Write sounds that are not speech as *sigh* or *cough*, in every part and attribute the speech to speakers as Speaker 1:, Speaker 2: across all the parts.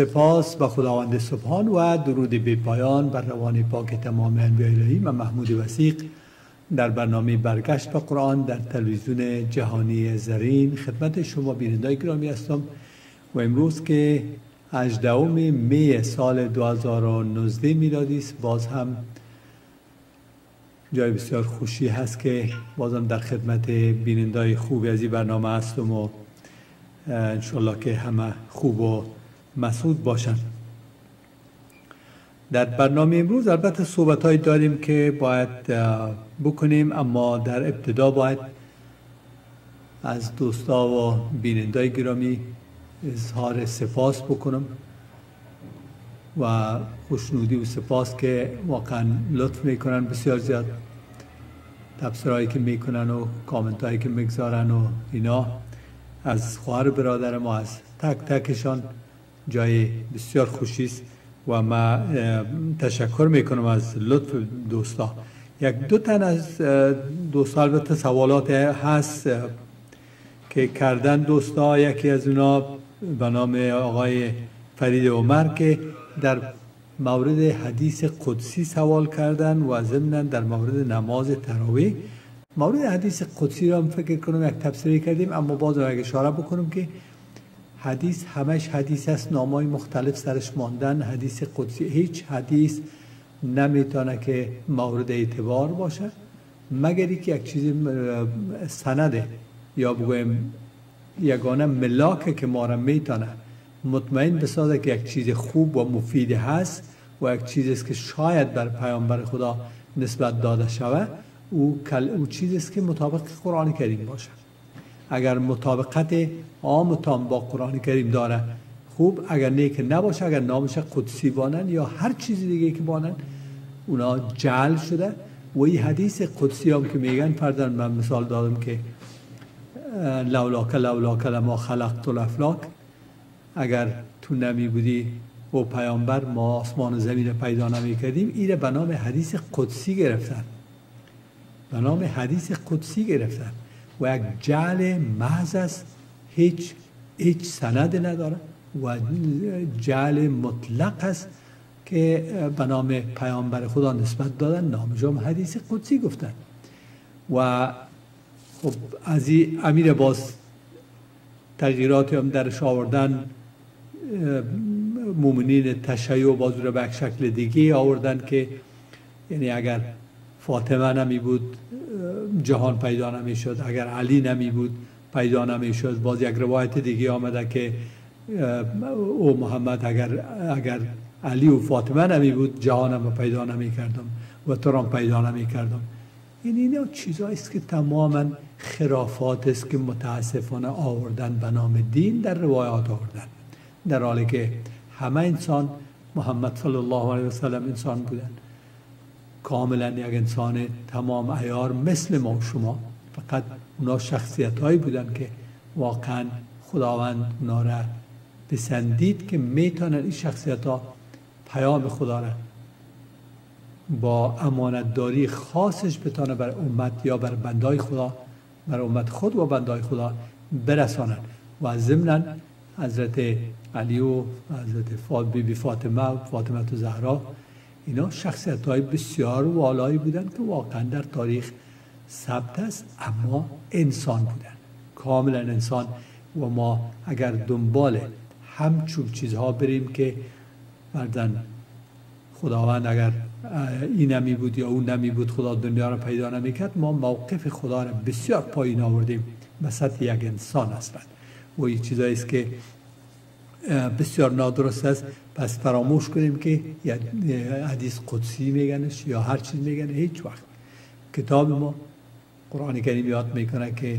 Speaker 1: سپاس به خداوند سبحان و درود بی پایان بر روان پاک تمام انبیاء الهی و محمود وسیق در برنامه برگشت به قرآن در تلویزیون جهانی زرین. خدمت شما بینندای گرامی هستم و امروز که 18 می سال 2019 میلادی است باز هم جای بسیار خوشی هست که بازم در خدمت بینندای خوبی از این برنامه هستم و انشالله که همه خوب و مسعود باشن. در برنامه امروز البته صحبت های داریم که باید بکنیم اما در ابتدا باید از دوستا و بینندای گرامی اظهار سپاس بکنم و خوشنودی و سپاس که واقعا لطف می‌کنن بسیار زیاد. تبصرهایی که می‌کنن و کامنت هایی که می‌گذارن و اینا از خواهر برادر ما از تک تکشان جای بسیار خوشی است و ما تشکر می‌کنم از لطف دوستا یک دو تن از دوستا البته سوالات هست که کردن دوستا یکی از اونا به نام آقای فرید عمر که در مورد حدیث قدسی سوال کردن و ضمنا در مورد نماز تراویح. مورد حدیث قدسی را هم فکر کنم یک تفسیری کردیم اما باز اگه اشاره بکنم که حدیث همش حدیث است نامای مختلف سرش ماندن حدیث قدسی. هیچ حدیث نمی‌تونه که مورد اعتبار باشه مگر که یک چیز سنده یا بگویم یگانه ملاکه که ما را می‌تونه مطمئن بسازه که یک چیز خوب و مفید هست و یک چیزی است که شاید بر پیامبر خدا نسبت داده شود او, او چیزی است که مطابق قرآن کریم باشه. اگر مطابقت عام تام با قرآن کریم داره خوب. اگر نیک نباشه اگر نامش قدسی بانن یا هر چیزی دیگه که بانن اونا جعل شده. و این حدیث قدسی هم که میگن پردن من مثال دادم که لولاک لولاک لما خلقت الافلاک. اگر تو نمی بودی و پیامبر ما آسمان و زمین پیدا نمی کردیم ایره به نام حدیث قدسی گرفتن. به نام حدیث قدسی گرفتن. و یک جعل محض است. هیچ هیچ سند نداره و جعل مطلق است که به نام پیامبر خدا نسبت دادن نامشام حدیث قدسی گفتن و خب از امیر باز تغییراتی هم درش آوردن مومنین تشیع باز رو به شکل دیگه آوردن که یعنی اگر فاطمه نمی بود جهان پیدا نمی شد اگر علی نمی بود پیدا نمی شد باز یک روایت دیگه آمده که او محمد اگر اگر علی و فاطمه نمی بود جهانم پیدا نمی کردم و تو پیدا نمی کردم. این اینا چیزایی است که تماما خرافات است که متاسفانه آوردن به نام دین در روایات آوردن. در حالی که همه انسان محمد صلی الله علیه و سلم انسان بودن. کاملا یک انسان تمام ایار مثل ما شما. فقط اونا شخصیت هایی بودن که واقعا خداوند اونا را بسندید که می‌تونن این شخصیت ها پیام خدا را با امانتداری خاصش بتانه بر امت یا بر بندای خدا بر امت خود و بندای خدا برسانند و ضمنا حضرت علی و حضرت بی بی فاطمه و فاطمه تو زهرا اینا شخصیت های بسیار والایی بودن که واقعا در تاریخ ثبت است اما انسان بودن. کاملا انسان. و ما اگر دنبال همچون چیزها بریم که بردن خداوند اگر این نمی بود یا اون نمی بود خدا دنیا را پیدا نمی کرد ما موقف خدا را بسیار پایین آوردیم. به یک انسان هستند. و این چیزایی است که بسیار نادرست است. پس فراموش کنیم که حدیث قدسی میگنش یا هر چیز میگنه هیچ وقت. کتاب ما قرآن کریم یاد می‌کنه که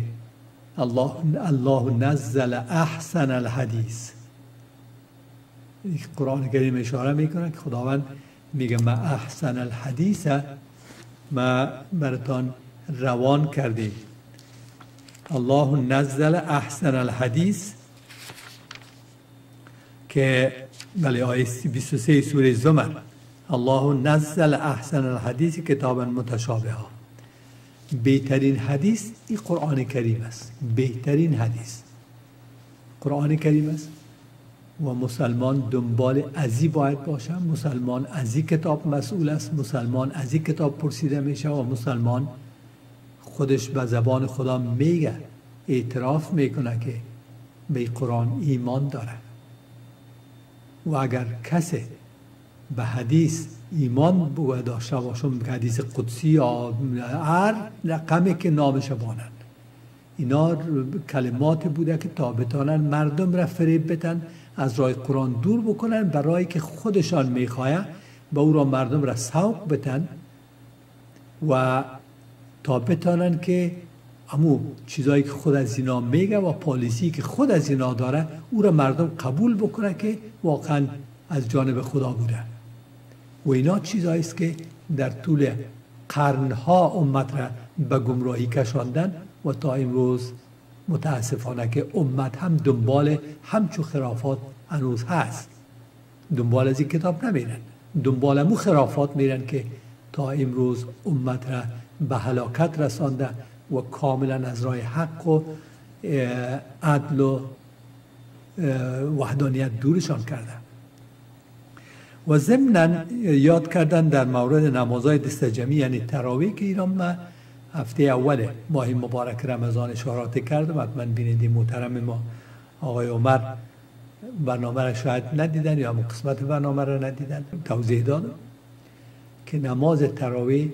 Speaker 1: الله الله نزل احسن الحدیث. قرآن کریم اشاره می‌کنه که خداوند میگه ما احسن الحدیث ما براتان روان کردیم. الله نزل احسن الحدیث که بله آیه 23 سوره زمر الله نزل احسن الحدیث کتابا متشابه ها بهترین حدیث این قرآن کریم است. بهترین حدیث. قرآن کریم است. و مسلمان دنبال ازی باید باشه مسلمان ازی کتاب مسئول است. مسلمان ازی کتاب پرسیده میشه و مسلمان خودش به زبان خدا میگه. اعتراف می‌کنه که به قرآن ایمان داره. و اگر کسی به حدیث ایمان بود داشته باشم که حدیث قدسی یا هر رقمی که نامش بانند اینا کلمات بوده که تا بتانن مردم را فریب بتن از راه قرآن دور بکنن برای که خودشان می‌خواه به او را مردم را سوق بتن و تا بتانن که امو چیزایی که خود از اینا میگه و پالیسی که خود از اینا داره او را مردم قبول بکنه که واقعا از جانب خدا بوده. و اینا چیزایی است که در طول قرنها امت را به گمراهی کشاندن و تا امروز متاسفانه که امت هم دنبال همچو خرافات هنوز هست. دنبال از این کتاب نمیرن. دنبال مو خرافات میرن که تا امروز امت را به هلاکت رسانده و کاملا از راه حق و عدل و وحدانیت دورشان کرده و ضمنا یاد کردن در مورد نمازهای دست جمعی یعنی تراوی که ایران ما هفته اول ماه مبارک رمضان اشارات کردم حتما بینیدی محترم ما آقای عمر برنامه را شاید ندیدن یا قسمت برنامه را ندیدن توضیح دادم که نماز تراوی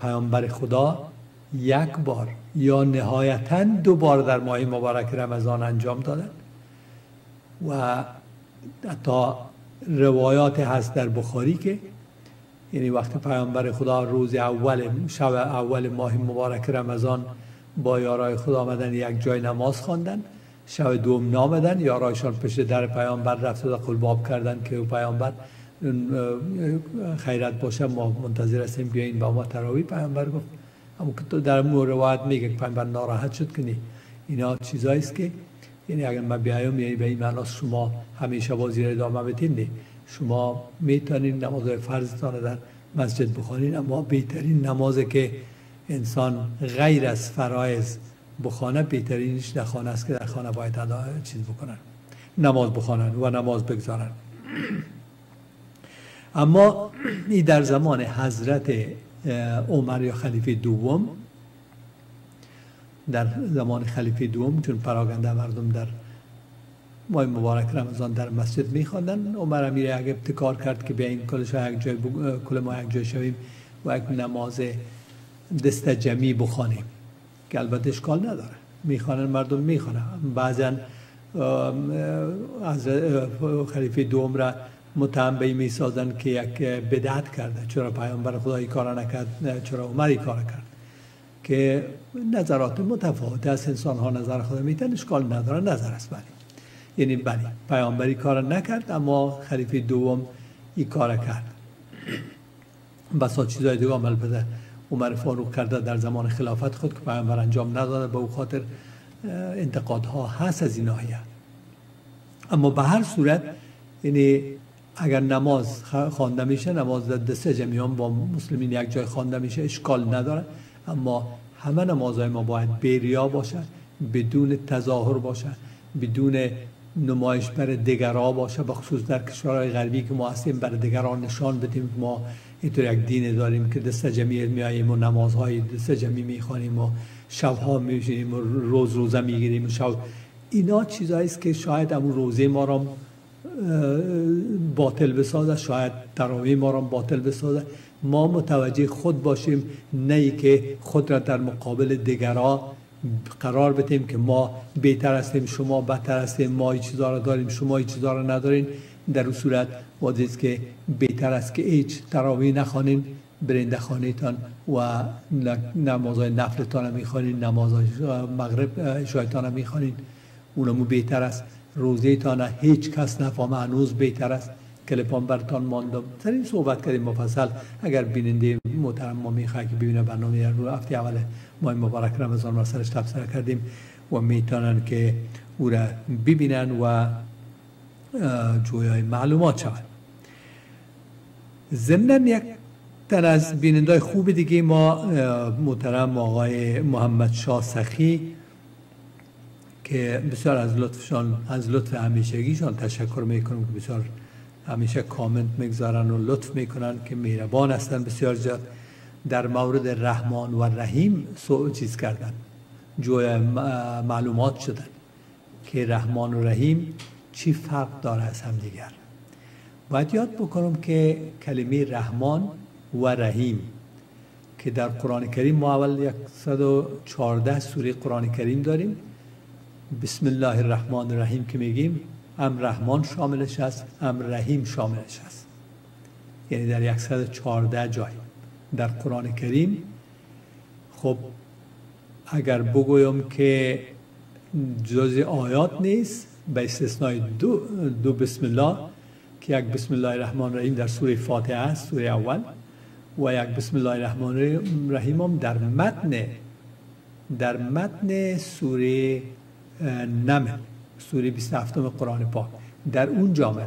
Speaker 1: پیامبر خدا یک بار یا نهایتا دو بار در ماه مبارک رمضان انجام دادن و تا روایات هست در بخاری که یعنی وقتی پیامبر خدا روز اول شب اول ماه مبارک رمضان با یارای خدا آمدن یک جای نماز خواندن شب دوم نامدن یارایشان پشت در پیامبر رفت و قلباب کردن که پیامبر خیرت باشه ما منتظر هستیم بیاین با ما تراوی پیامبر گفت. تو در مو روایت میگه که پیامبر ناراحت شد که اینا چیزایی است که یعنی اگر من بیایم یعنی به این معناست شما همیشه بازی را ادامه بدین شما می‌تونین نماز فرضتان در مسجد بخوانین اما بهترین نمازه که انسان غیر از فرایز بخوانه بهترینش در خانه است که در خانه باید ادا چیز بکنن. نماز بخوانن و نماز بگذارن. *clears throat* اما این در زمان حضرت عمر یا خلیفه دوم. در زمان خلیفه دوم چون پراگنده مردم در ماه مبارک رمضان در مسجد میخواندن عمر امیر اگه ابتکار کرد که بیاین کلش یک جای کل ما یک جای شویم و یک نماز دست جمعی بخوانیم که البته اشکال نداره. می‌خوانن مردم می‌خوانن. بعضا از خلیفه دوم را متهم می سازن که یک بدعت کرده چرا پیامبر خدایی کار نکرد؟ چرا عمری کار کرد؟ که نظرات متفاوت از انسان ها نظر خود میتن اشکال نداره نظر است بلی یعنی بلی پیامبری کار نکرد اما خلیفه دوم این کار کرد. بسا چیزای دیگه عمل بده عمر فاروق کرده در زمان خلافت خود که پیامبر انجام نداده به او خاطر انتقادها هست از این ناحیه. اما به هر صورت یعنی اگر نماز خوانده میشه نماز در دسته جمعیان با مسلمین یک جای خوانده میشه اشکال نداره. اما همه نمازهای ما باید بیریا باشه بدون تظاهر باشه بدون نمایش بر دیگرها باشه بخصوص در کشورهای غربی که ما هستیم بر دیگران نشان بدیم. ما اینطور یک دین داریم که دست جمعی میاییم و نمازهای دست جمعی می‌خوانیم و شبها میشینیم و روز روزه می‌گیریم و شب. اینا چیزایی است که شاید امون روزه ما را باطل بسازه شاید تراویح ما را باطل بسازه ما متوجه خود باشیم نه که خود را در مقابل دیگرها قرار بدیم که ما بهتر هستیم شما بدتر هستیم ما این چیزا را داریم شما این چیزا را ندارین در اون صورت واضح که بهتر است که هیچ تراویح نخوانین برین خانهتان و نمازهای نفلتان می‌خوانین نمازهای مغرب شایتان می‌خوانین اونمو بهتر است. روزه تان هیچ کس نفهمه هنوز بهتر است. کلپان برتان ماندم. سر این صحبت کردیم مفصل اگر بیننده محترم ما می‌خواه که ببینه برنامه رو هفته اول ماه مبارک رمضان را سرش تبصره کردیم و می‌تونن که او را ببینن و جویای معلومات شود ضمن یک تن از بیننده خوب دیگه ما محترم آقای محمد شاه سخی که بسیار از لطفشان از لطف همیشگیشان تشکر می‌کنم که بسیار همیشه کامنت می‌گذارن و لطف می‌کنن که مهربان هستن بسیار زیاد. در مورد رحمان و رحیم سو چیز کردن. جوی معلومات شدن که رحمان و رحیم چی فرق داره از هم دیگر. باید یاد بکنم که کلمه رحمان و رحیم که در قرآن کریم ما اول 114 سوره قرآن کریم داریم. بسم الله الرحمن الرحیم که میگیم ام رحمان شاملش است ام رحیم شاملش است یعنی در 114 جای در قرآن کریم خب اگر بگویم که جز آیات نیست به استثنای دو, دو بسم الله که یک بسم الله الرحمن الرحیم در سوره فاتحه است سوره اول و یک بسم الله الرحمن الرحیم هم در متن در متن سوره نمل سوره 27 قرآن پاک. در اون جامعه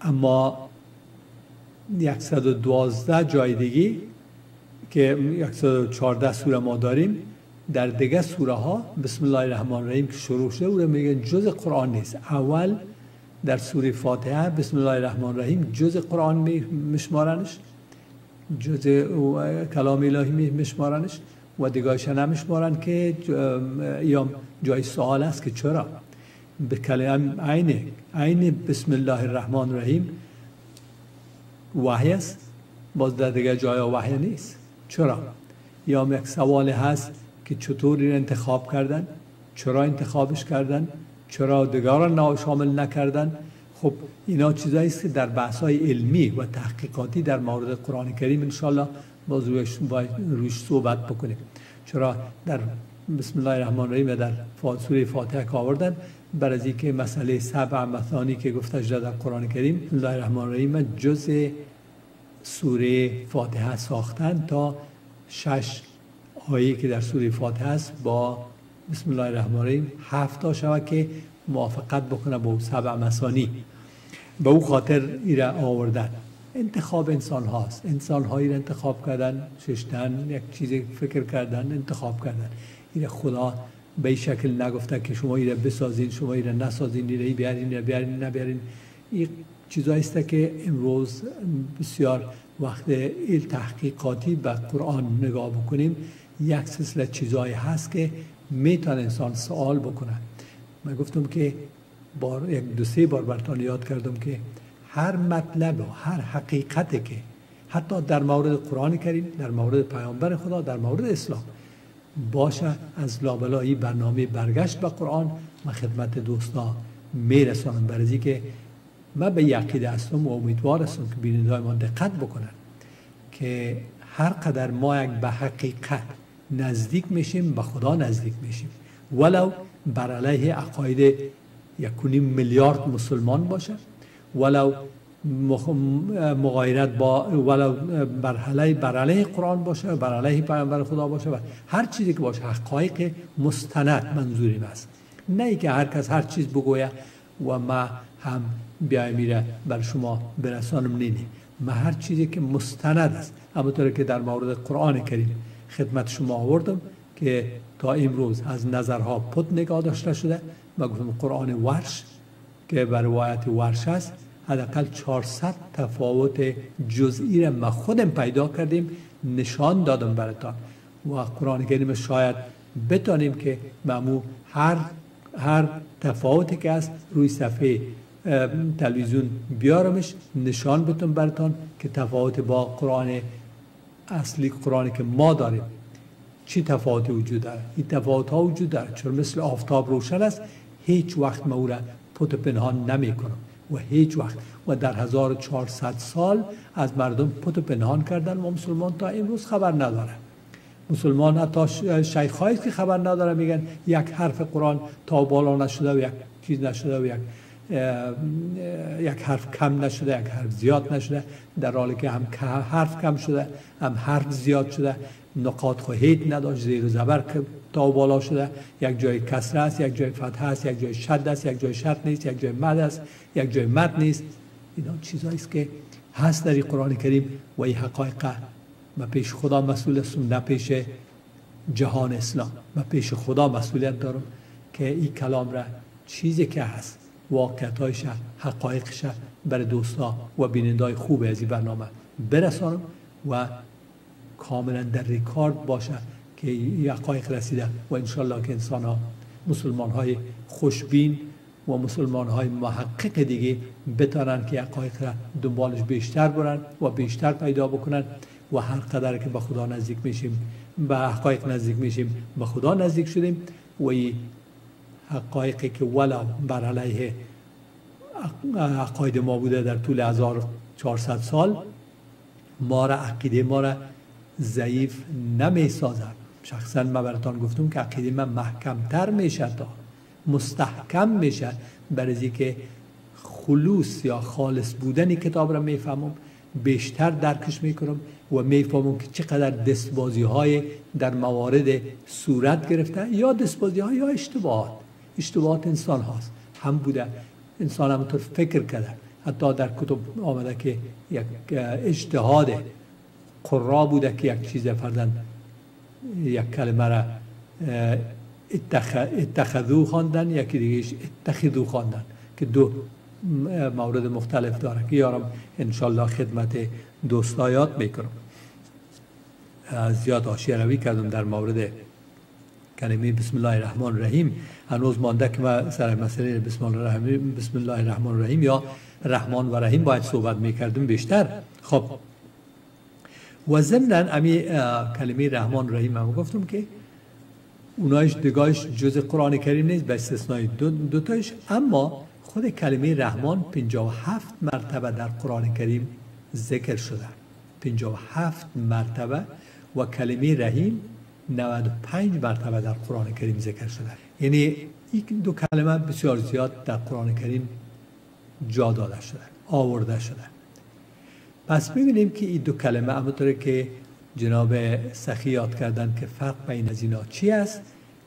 Speaker 1: اما 112 جای دیگه که 114 سوره ما داریم در دیگه سوره ها بسم الله الرحمن الرحیم که شروع شده او میگن جز قرآن نیست. اول در سوره فاتحه بسم الله الرحمن الرحیم جز قرآن میشمارنش. جز کلام الهی میشمارنش. و دیگاهش نمیشمارن که یا جای سوال است که چرا؟ به کلام عین عین بسم الله الرحمن الرحیم وحی است. باز در دیگه جای وحی نیست. چرا؟ یا یک سوال هست که چطور این انتخاب کردن؟ چرا انتخابش کردن؟ چرا دیگران شامل نکردن؟ خب اینا چیزایی است که در بحث های علمی و تحقیقاتی در مورد قرآن کریم انشالله باز روش, روش صحبت بکنیم. چرا در بسم الله الرحمن الرحیم در سوره فاتحه که آوردن بر از اینکه مسئله سبع مثانی که گفته شده در قرآن کریم بسم الله الرحمن الرحیم جز سوره فاتحه ساختن تا شش آیه که در سوره فاتحه است با بسم الله الرحمن الرحیم هفت تا شود که موافقت بکنه با سبع مسانی به او خاطر ایره آوردن. انتخاب انسان هاست. انسان هایی را انتخاب کردن ششتن یک چیزی فکر کردن انتخاب کردن. این خدا به این شکل نگفته که شما ایره بسازین شما ایره نسازین ایره بیارین ایره بیارین نبیارین این چیزایی است که امروز بسیار وقت این تحقیقاتی به قرآن نگاه بکنیم. یک سلسله چیزایی هست که می‌تونه انسان سوال بکنه. من گفتم که بار یک دو سه بار برتان یاد کردم که هر مطلب و هر حقیقتی که حتی در مورد قرآن کریم در مورد پیامبر خدا در مورد اسلام باشه از لابلایی برنامه برگشت به قرآن من خدمت دوستا میرسانم. برای که من به یقیده هستم و امیدوار هستم که بیننده ما دقت بکنن که هر قدر ما یک به حقیقت نزدیک میشیم به خدا نزدیک میشیم. ولو بر علیه عقاید یکونی میلیارد مسلمان باشه. ولو مغایرت با ولو بر بر علیه قرآن باشه بر علیه پیامبر خدا باشه و هر چیزی که باشه حقایق مستند منظوری است. نه ای که هر کس هر چیز بگویه و ما هم بیای میره بر شما برسانم نینی. ما هر چیزی که مستند است همونطور که در مورد قرآن کریم خدمت شما آوردم که تا امروز از نظرها پد نگاه داشته شده و گفتم قرآن ورش که بر روایت ورش است حداقل 400 تفاوت جزئی را ما خودم پیدا کردیم نشان دادم براتان. و قرآن کریم شاید بتانیم که معمو هر هر تفاوتی که است روی صفحه تلویزیون بیارمش نشان بتون براتان که تفاوت با قرآن اصلی قرآنی که ما داریم. چی تفاوتی وجود داره؟ این تفاوت ها وجود داره. چون مثل آفتاب روشن است. هیچ وقت ما او را پت پنهان نمی کنم و هیچ وقت. و در 1400 سال از مردم پت پنهان کردن و مسلمان تا امروز خبر نداره. مسلمان حتی شیخ که خبر نداره میگن یک حرف قرآن تا بالا نشده و یک چیز نشده و یک یک حرف کم نشده یک حرف زیاد نشده. در حالی که هم حرف کم شده هم حرف زیاد شده. نقاط خواهید نداشت زیر و زبر تا بالا شده یک جای کسره است یک جای فتح است یک جای شد است یک جای شرط نیست یک جای مد است یک جای مد نیست. اینا چیزایی است که هست در قرآن کریم و این حقایق و پیش خدا مسئول هستم نه پیش جهان اسلام و پیش خدا مسئولیت دارم که این کلام را چیزی که هست واقعیتایش حقایقش برای دوستا و بینندای خوب از این برنامه برسانم و کاملا در ریکارد باشه که این حقایق رسیده و انشالله که انسان ها مسلمان های خوشبین و مسلمان های محقق دیگه بتانن که حقایق را دنبالش بیشتر برن و بیشتر پیدا بکنن و هر قدر که به خدا نزدیک میشیم به حقایق نزدیک میشیم به خدا نزدیک شدیم و این حقایقی که ولا بر علیه عقاید ما بوده در طول 1400 سال ما را عقیده ما را ضعیف نمی سازد شخصا من براتان گفتم که عقیده من محکمتر میشه تا مستحکم میشه برای که خلوص یا خالص بودن کتاب را می‌فهمم بیشتر درکش می‌کنم و می‌فهمم که چقدر دستبازی های در موارد صورت گرفته یا دستبازی های یا اشتباهات. اشتباهات انسان هاست. هم بوده. انسان هم تو فکر کرده. حتی در کتب آمده که یک اجتهاد قرا بوده که یک چیز فردن یک کلمه را اتخذو خواندن یکی دیگه اتخذو خواندن که دو مورد مختلف داره که یارم انشالله خدمت دوستا یاد می‌کنم زیاد آشی روی کردم در مورد کلمه بسم الله الرحمن الرحیم. هنوز مانده که ما سر مسئله بسم الله بسم الله الرحمن الرحیم یا رحمان و رحیم باید صحبت می‌کردم بیشتر. خب و ضمن امی کلمه رحمان رحیم هم گفتم که اونایش دگاهش جز قرآن کریم نیست به استثنای دو, دو تایش اما خود کلمه رحمان 57 مرتبه در قرآن کریم ذکر شده. 57 مرتبه و کلمه رحیم 95 مرتبه در قرآن کریم ذکر شده. یعنی این دو کلمه بسیار زیاد در قرآن کریم جا داده شده آورده شده. پس ببینیم که این دو کلمه همونطور که جناب سخی یاد کردن که فرق بین از اینا چی است؟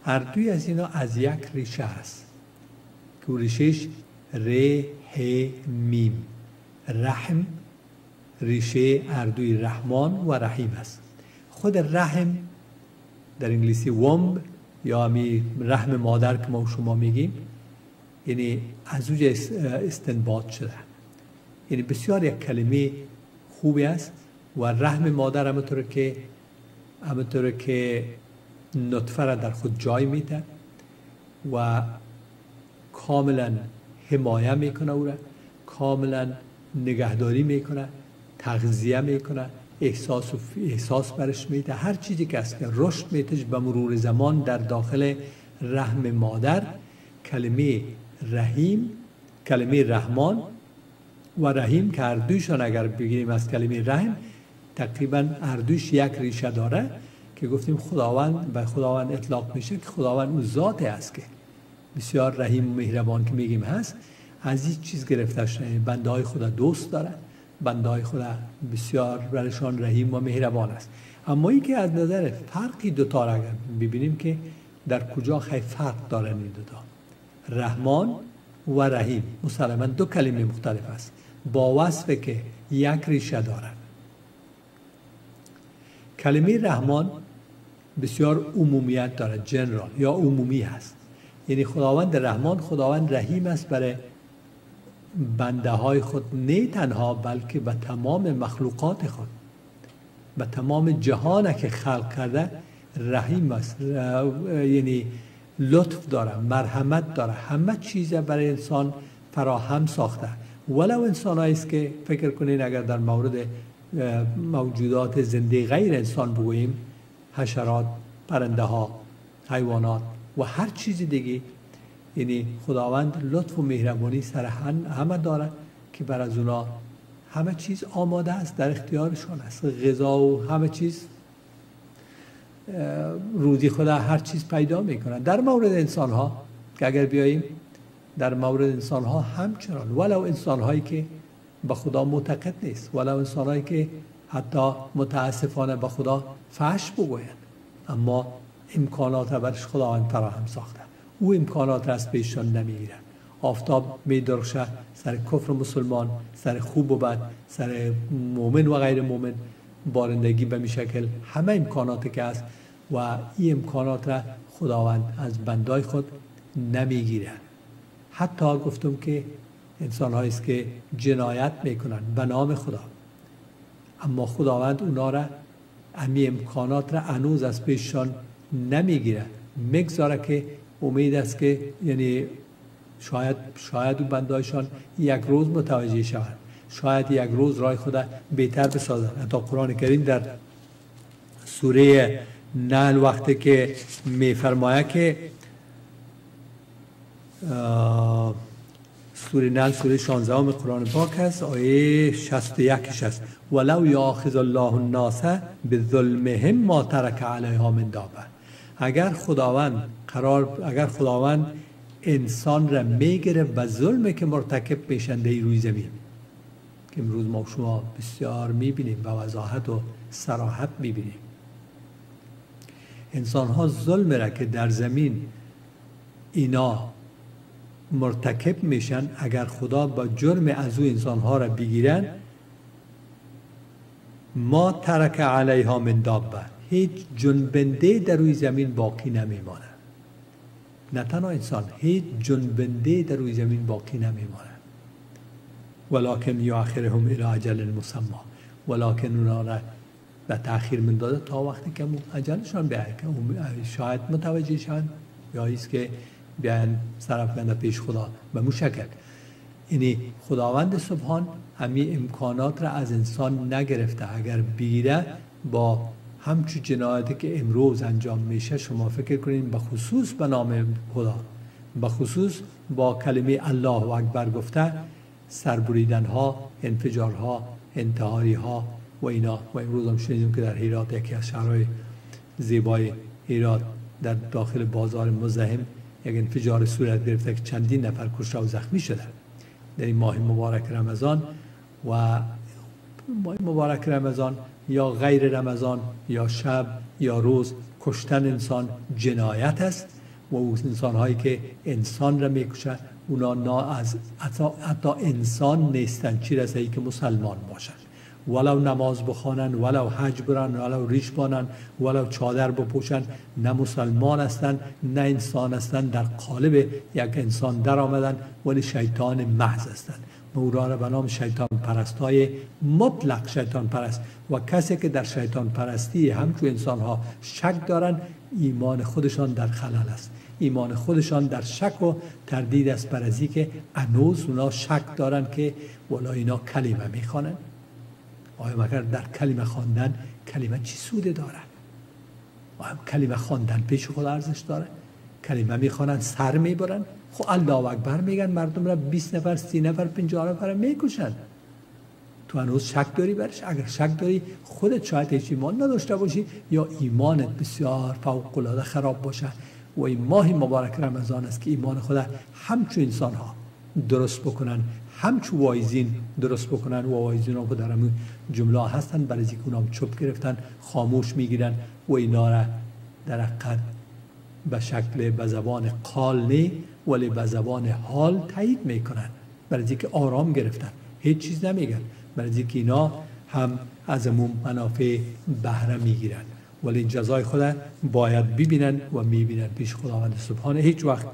Speaker 1: هر دوی از اینا از یک ریشه است. که ریشهش ر ه میم. رحم ریشه اردوی رحمان و رحیم است. خود رحم در انگلیسی ومب یا همی رحم مادر که ما شما میگیم یعنی از اوج استنباط شده. یعنی بسیار یک کلمه خوبی است و رحم مادر همونطور که همونطور که نطفه را در خود جای میده و کاملا حمایه می‌کنه او را کاملا نگهداری می‌کنه تغذیه می‌کنه احساس و احساس برش میده هر چیزی که است رشد میتش به مرور زمان در داخل رحم مادر. کلمه رحیم کلمه رحمان و رحیم که اردوشان اگر بگیریم از کلمه رحم تقریبا اردوش یک ریشه داره که گفتیم خداوند به خداوند اطلاق میشه که خداوند اون ذات است که بسیار رحیم و مهربان که میگیم هست از این چیز گرفته شده بنده های خدا دوست داره بنده های خدا بسیار برشان رحیم و مهربان است. اما ای که از نظر فرقی دوتا را ببینیم که در کجا خیلی فرق دارن این دوتا رحمان و رحیم. مسلما دو کلمه مختلف است. با وصف که یک ریشه دارد. کلمه رحمان بسیار عمومیت دارد جنرال یا عمومی هست. یعنی خداوند رحمان خداوند رحیم است برای بنده های خود نه تنها بلکه به تمام مخلوقات خود. به تمام جهان که خلق کرده رحیم است. یعنی لطف داره مرحمت داره. همه چیز برای انسان فراهم ساخته. ولو انسان است که فکر کنین اگر در مورد موجودات زنده غیر انسان بگوییم حشرات پرنده ها حیوانات و هر چیز دیگه یعنی خداوند لطف و مهربانی سر همه داره که بر از اونا همه چیز آماده است در اختیارشان است. غذا و همه چیز روزی خدا هر چیز پیدا می‌کنن در مورد انسان ها که اگر بیاییم در مورد انسان ها همچنان. ولو انسان هایی که به خدا معتقد نیست. ولو انسان هایی که حتی متاسفانه به خدا فحش بگویند. اما امکانات برش خداوند فراهم ساخته. او امکانات را از پیششان نمی‌گیرد. آفتاب می درخشه سر کفر مسلمان سر خوب و بد سر مؤمن و غیر مؤمن بارندگی به شکل همه امکاناتی که است. و این امکانات را خداوند از بندای خود نمی‌گیرن حتی گفتم که انسان است که جنایت می‌کنن به نام خدا. اما خداوند اونا را امی امکانات را انوز از پیششان نمی‌گیره. می‌گذاره که امید است که یعنی شاید شاید اون بندایشان یک روز متوجه شوند. شاید یک روز رای خدا بهتر بسازن حتی قرآن کریم در سوره نل وقتی که میفرمایه که سوره نل سوره 16 قرآن پاک است آیه 61 است ولو یاخذ الله الناس بظلمهم ما ترک علیها من دابه. اگر خداوند قرار اگر خداوند انسان را می‌گیره و ظلم که مرتکب میشنده روی زمین. که امروز ما شما بسیار می‌بینیم و وضاحت و سراحت می‌بینیم. انسان ها ظلم را که در زمین اینا مرتکب میشن اگر خدا با جرم از او انسان ها را بگیرن ما ترک علیها من دابه هیچ جنبنده در روی زمین باقی نمیمانه نه تنها انسان هیچ جنبنده در روی زمین باقی نمیمانه ولکن یاخرهم الى اجل مسمى. ولکن اونا را به تاخیر من داده تا وقتی که اجلشان بیاید که شاید متوجه شن یا که بیاین سرفکنده پیش خدا. به مو شکل یعنی خداوند سبحان همین امکانات را از انسان نگرفته. اگر بیره با همچون جنایتی که امروز انجام میشه شما فکر کنید به خصوص به نام خدا. به خصوص با کلمه الله اکبر گفته سربریدن ها انفجار ها انتحاری ها و اینا. و امروز هم شنیدیم که در هیرات یکی از شهرهای زیبای هیرات در داخل بازار مزهم یک انفجار صورت گرفته که چندین نفر کشته و زخمی شده در این ماه مبارک رمضان و ماه مبارک رمضان یا غیر رمضان یا شب یا روز کشتن انسان جنایت است و انسان هایی که انسان را می‌کشن اونا نا از حتی انسان نیستن چی رسه ای که مسلمان باشن ولو نماز بخوانن ولو حج برن ولو ریش بانن ولو چادر بپوشن. نه مسلمان هستن نه انسان هستن. در قالب یک انسان در آمدن ولی شیطان محض هستند مورا را به نام شیطان پرست های مطلق شیطان پرست. و کسی که در شیطان پرستی همچون انسان ها شک دارن ایمان خودشان در خلل است. ایمان خودشان در شک و تردید است. بر از که انوز اونا شک دارن که ولا اینا کلمه می‌خوانن. آیا مگر در کلمه خواندن کلمه چی سوده داره آیا کلمه خواندن پیش خود ارزش داره؟ کلمه می‌خوانن سر می‌برن؟ خب الله اکبر میگن مردم را 20 نفر 30 نفر 50 نفر می‌کشن. تو هنوز شک داری برش؟ اگر شک داری خودت شاید هیچ ایمان نداشته باشی یا ایمانت بسیار فوق العاده خراب باشه. و این ماه مبارک رمضان است که ایمان خود همچون انسان ها درست بکنن. همچو وایزین درست بکنن. و وایزین ها در همون جمله هستن برای اینکه اونام چوب گرفتن خاموش می‌گیرن و اینا را در حقیقت به شکل به زبان قال نه ولی به زبان حال تایید می‌کنن. برای اینکه آرام گرفتن. هیچ چیز نمیگن. برای اینکه اینا هم از امون منافع بهره می‌گیرن. ولی جزای خود باید ببینن و می‌بینن. پیش خداوند سبحانه. هیچ وقت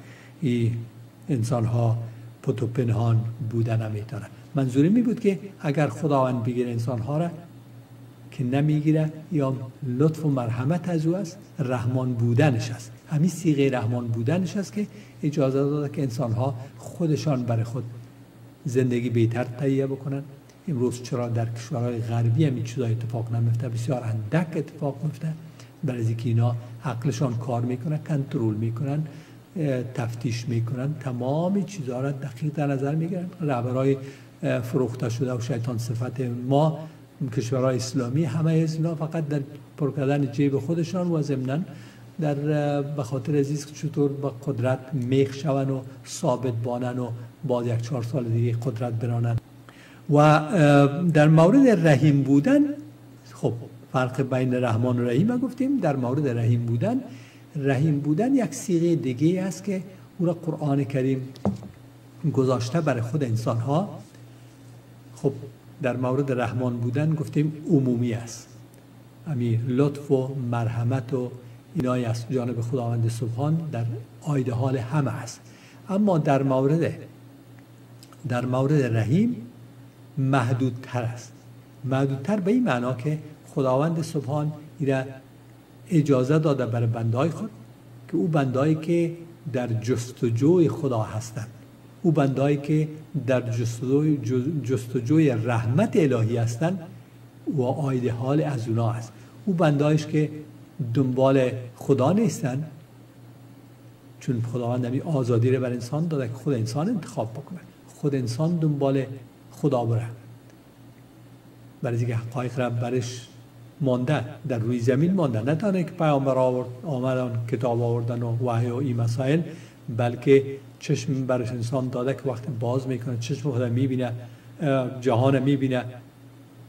Speaker 1: این انسان ها پت و پنهان بودن نمی‌تونن منظوری می بود که اگر خداوند بگیره انسان ها را که نمی‌گیره یا لطف و مرحمت از او است رحمان بودنش است. همین سیغه رحمان بودنش است که اجازه داده که انسان ها خودشان برای خود زندگی بهتر تهیه بکنن. امروز چرا در کشورهای غربی هم چیزا اتفاق نمیفته بسیار اندک اتفاق میفته برای اینکه اینا عقلشان کار می‌کنن کنترل می‌کنن. تفتیش می‌کنن. تمام چیزها را دقیق در نظر می‌گیرن. رهبرای فروخته شده و شیطان صفت ما کشورهای اسلامی همه از اینا فقط در پر کردن جیب خودشان و ضمنا در به خاطر عزیز چطور با قدرت میخ شون و ثابت بانن و بعد یک چهار سال دیگه قدرت برانن. و در مورد رحیم بودن خب فرق بین رحمان و رحیم گفتیم. در مورد رحیم بودن رحیم بودن یک سیغه دیگه است که او را قرآن کریم گذاشته برای خود انسان ها خب در مورد رحمان بودن گفتیم عمومی است. امی لطف و مرحمت و اینایی از جانب خداوند سبحان در آیده حال همه است. اما در مورد در مورد رحیم محدودتر است. محدودتر به این معنا که خداوند سبحان ایره اجازه داده برای بندهای خود که او بندهایی که در جستجوی خدا هستند. او بندهایی که در جستجوی, جستجوی رحمت الهی هستند و آیده حال از اونا است. او بندهایش که دنبال خدا نیستند چون خداوند نمی آزادی رو بر انسان داده که خود انسان انتخاب بکنه. خود انسان دنبال خدا بره. برای اینکه حقایق را برش مانده در روی زمین مانده. نه تانه که پیامبر آورد آمدن کتاب آوردن و وحی و این مسائل بلکه چشم برش انسان داده که وقتی باز می‌کنه چشم خود می‌بینه جهان می‌بینه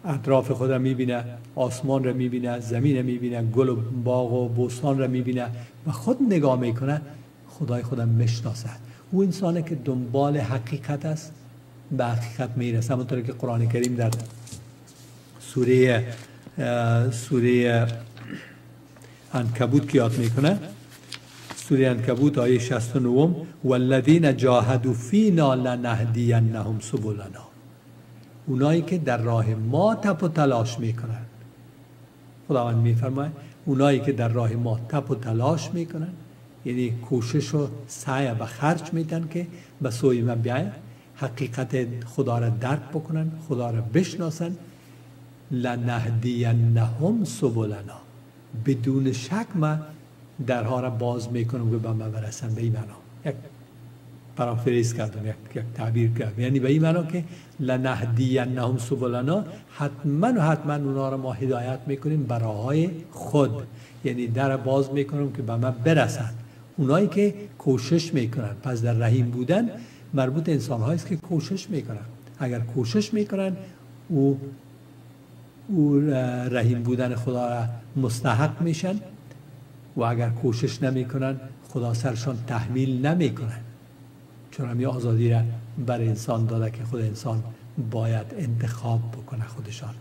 Speaker 1: اطراف خود را می‌بینه آسمان را می‌بینه زمین را می‌بینه گل و باغ و بوستان را می‌بینه و خود نگاه می‌کنه خدای خودم می‌شناسه. او انسانه که دنبال حقیقت است به حقیقت می‌رسه. همونطور که قرآن کریم در سوره سوره انکبوت که یاد می‌کنه. سوره انکبوت آیه 69 والذین جاهدوا فینا لنهدینهم سبلنا. اونایی که در راه ما تپ و تلاش می‌کنن. خداوند میفرماید اونایی که در راه ما تپ و تلاش می‌کنن یعنی کوشش و سعی و خرج میدن که به سوی من بیاین حقیقت خدا را درک بکنن خدا را بشناسن لنهدینهم سبلنا. بدون شک من درها را باز می‌کنم که به من برسن به این معنا. یک پرافریز کردم یک, یک تعبیر کردم. یعنی به این معنا که لنهدینهم سبلنا حتما و حتما اونا را ما هدایت می‌کنیم برای خود. یعنی در باز می‌کنم که به من برسن. اونایی که کوشش می‌کنن پس در رحیم بودن مربوط انسان است که کوشش می‌کنن. اگر کوشش می‌کنن او او رحیم بودن خدا را مستحق میشن و اگر کوشش نمی‌کنن خدا سرشان تحمیل نمی‌کنن. چون همی آزادی را بر انسان داده که خود انسان باید انتخاب بکنه خودشان.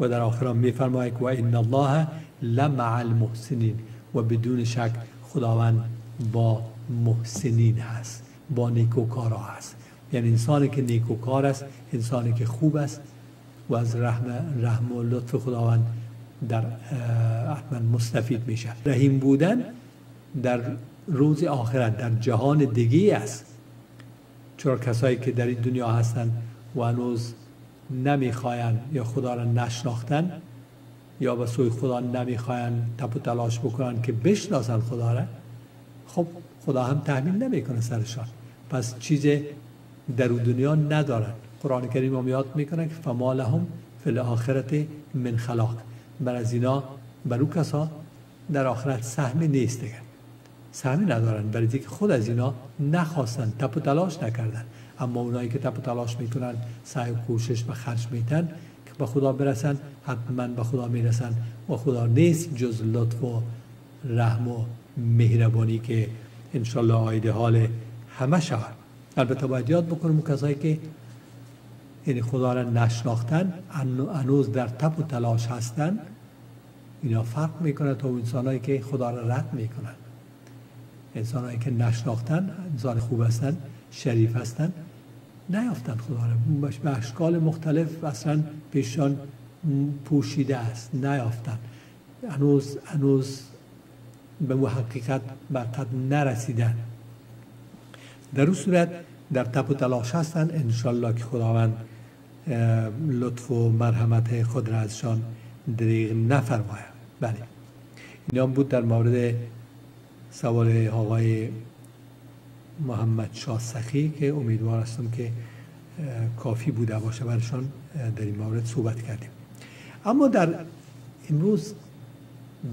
Speaker 1: و در آخر میفرماید و ان الله لمع المحسنین. و بدون شک خداوند با محسنین هست با نیکوکارا هست. یعنی انسانی که نیکوکار است انسانی که خوب است و از رحم, رحم و لطف خداوند در حتما مستفید میشه. رحیم بودن در روز آخرت در جهان دیگه است. چرا کسایی که در این دنیا هستند و هنوز نمی‌خواین یا خدا را نشناختن یا به سوی خدا نمی‌خواین تپ و تلاش بکنن که بشناسن خدا را خب خدا هم تحمیل نمی‌کنه سرشان. پس چیز در دنیا ندارن. قرآن کریم هم یاد می‌کنه که فما لهم فی الاخرت من خلاق. بر از اینا بر او کسا در آخرت سهمی نیست دیگه سهمی ندارن. برای که خود از اینا نخواستن تپ و تلاش نکردن. اما اونایی که تپ و تلاش می‌کنن سعی و کوشش و خرج میتن که به خدا برسن حتما به خدا می‌رسن. و خدا نیست جز لطف و رحم و مهربانی که انشالله آیده حال همه شود البته باید یاد بکنم کسایی که یعنی خدا را نشناختن هنوز در تپ و تلاش هستن. اینا فرق می‌کنه تا انسانهایی که خدا را رد می‌کنن. انسانهایی که نشناختن انسان خوب هستن شریف هستن نیافتن خدا را. به اشکال مختلف اصلا پیشان پوشیده است نیافتن. هنوز هنوز به اون حقیقت برقد نرسیدن. در اون صورت در تپ و تلاش هستن انشالله که خداوند لطف و مرحمت خود را ازشان دریغ نفرماید بله. این هم بود در مورد سوال آقای محمد شاه سخی که امیدوار هستم که کافی بوده باشه برشان در این مورد صحبت کردیم. اما در امروز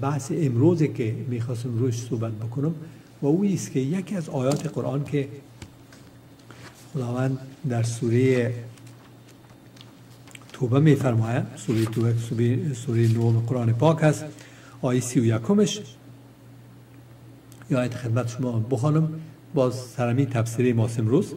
Speaker 1: بحث امروزی که می‌خواستم روش صحبت بکنم و او است که یکی از آیات قرآن که خداوند در سوره توبه میفرماید سوره توبه سوره نوم قرآن پاک است آیه سی و یکمش یا آیت خدمت شما بخوانم باز سرمی تفسیری ماست امروز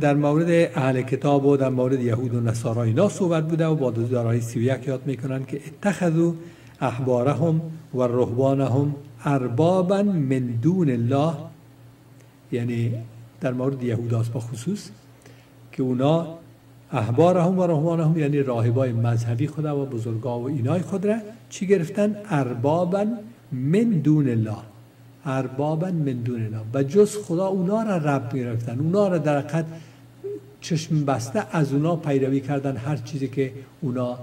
Speaker 1: در مورد اهل کتاب و در مورد یهود و نصارا اینا صحبت بوده و با در آیه سی و یک یاد می‌کنن که اتخذو احبارهم و رهبانهم اربابا من دون الله یعنی در مورد یهوداست با خصوص که اونا احبارهم و رهبانهم یعنی راهبای مذهبی خدا و بزرگا و اینای خود را چی گرفتن؟ اربابا من دون الله. اربابا من دون الله. و جز خدا اونا را رب گرفتن. اونا را در حقیقت چشم بسته از اونا پیروی کردن هر چیزی که اونا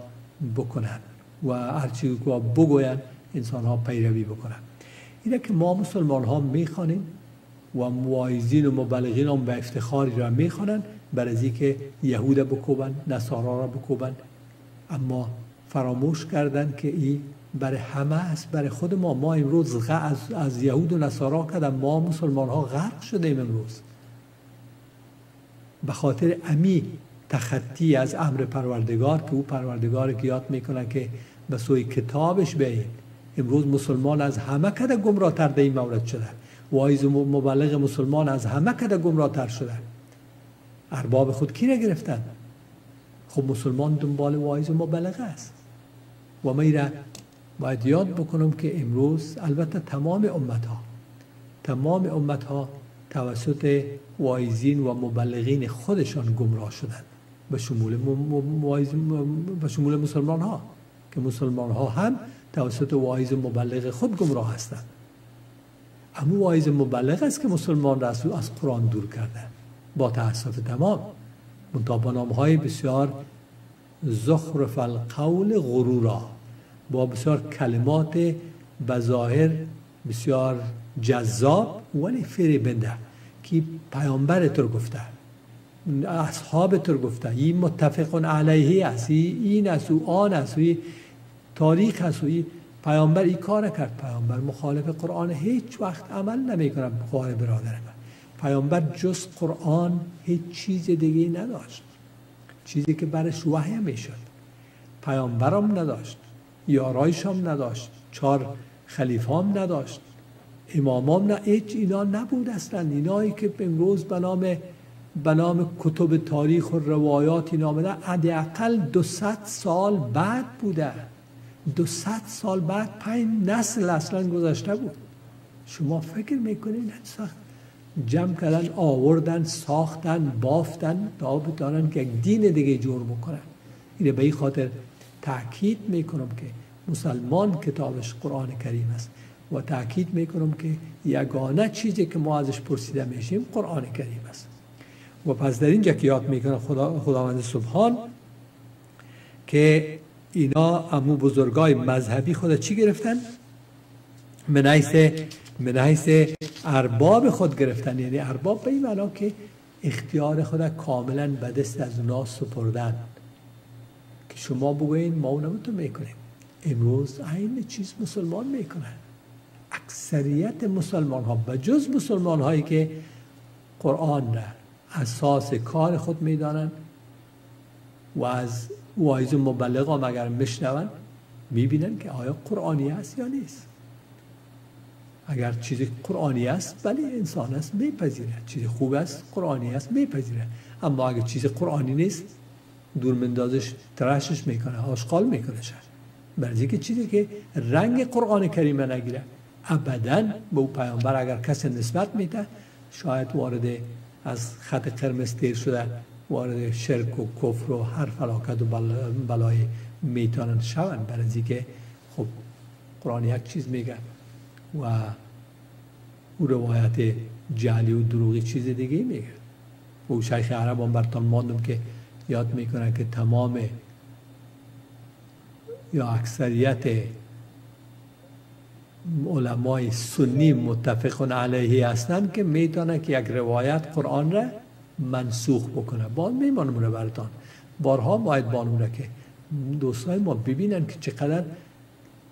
Speaker 1: بکنن و هر چیزی که بگوین انسان ها پیروی بکنن. اینه که ما مسلمان ها می‌خوانیم و موایزین و مبلغین هم به افتخاری را می‌خوانند. برای که یهود بکوبن نصارا را بکوبن اما فراموش کردن که این برای همه است برای خود ما. ما امروز از, از یهود و نصارا کردن ما مسلمان ها غرق شده امروز. به خاطر امی تخطی از امر پروردگار که او پروردگار که یاد می‌کنه که به سوی کتابش بیایید امروز مسلمان از همه کده گمراه تر در این مورد شده وایز مبلغ مسلمان از همه کده گمراه تر شده ارباب خود کی نگرفتن خب مسلمان دنبال وایز مبلغ است. و میره باید یاد بکنم که امروز البته تمام امت ها تمام امت ها توسط وایزین و مبلغین خودشان گمراه شدند. به شمول, به شمول مسلمان ها که مسلمان ها هم توسط وایز مبلغ خود گمراه هستند. اما وایز مبلغ است که مسلمان را از قرآن دور کرده با تاسف تمام. منتها های بسیار زخرف القول غرورا. با بسیار کلمات بظاهر بسیار جذاب ولی فریبنده که پیامبر تو گفته. اصحاب تو گفته. این متفق علیه است. این است و آن است. تاریخ هست و پیامبر این کار کرد. پیامبر مخالف قرآن هیچ وقت عمل نمی‌کنه خواهر برادر من. پیامبر جز قرآن هیچ چیز دیگه نداشت. چیزی که برش وحی می‌شد. پیامبرم نداشت. یارایش هم نداشت. چهار خلیفه هم نداشت. امامام نه. هیچ اینا نبود اصلا. اینایی که امروز به نام به نام کتب تاریخ و روایات اینا آمده حداقل دو سال بعد بوده. دو سال بعد پنج نسل اصلا گذشته بود. شما فکر می‌کنین؟ جمع کردن آوردن ساختن بافتن تا بتانن که یک دین دیگه جور بکنن اینه به این خاطر تاکید می‌کنم که مسلمان کتابش قرآن کریم است و تاکید می‌کنم که یگانه چیزی که ما ازش پرسیده میشیم قرآن کریم است و پس در اینجا که یاد می‌کنه خدا خداوند سبحان که اینا امو بزرگای مذهبی خدا چی گرفتن؟ من حیث ارباب خود گرفتن. یعنی ارباب به این معنا که اختیار خود کاملا به دست از اونا سپردن. که شما بگوین ما اونم تو می‌کنیم. امروز این چیز مسلمان می‌کنن. اکثریت مسلمان ها به جز مسلمان هایی که قرآن را اساس کار خود می‌دانند و از وایز مبلغ هم اگر بشنون می‌بینن که آیا قرآنی است یا نیست. اگر چیزی قرآنی است ولی انسان است میپذیره. چیزی خوب است قرآنی است میپذیره. اما اگر چیز قرآنی نیست دور مندازش ترشش می‌کنه آشغال می‌کنه شد برای که چیزی که رنگ قرآن کریمه نگیره ابدا به او پیامبر اگر کسی نسبت میده شاید وارد از خط قرمز تیر شده وارد شرک و کفر و هر فلاکت و بلای می‌تونن شون برای که خب قرآن یک چیز میگه. و او روایت جعلی و دروغی چیز دیگه میگه. او شیخ عرب هم برتان ماندم که یاد می‌کنه که تمام یا اکثریت علمای سنی متفقون علیه هستند که می‌تونه که یک روایت قرآن را منسوخ بکنه. با میمانم برتان بارها باید بانونه که دوستای ما ببینن که چقدر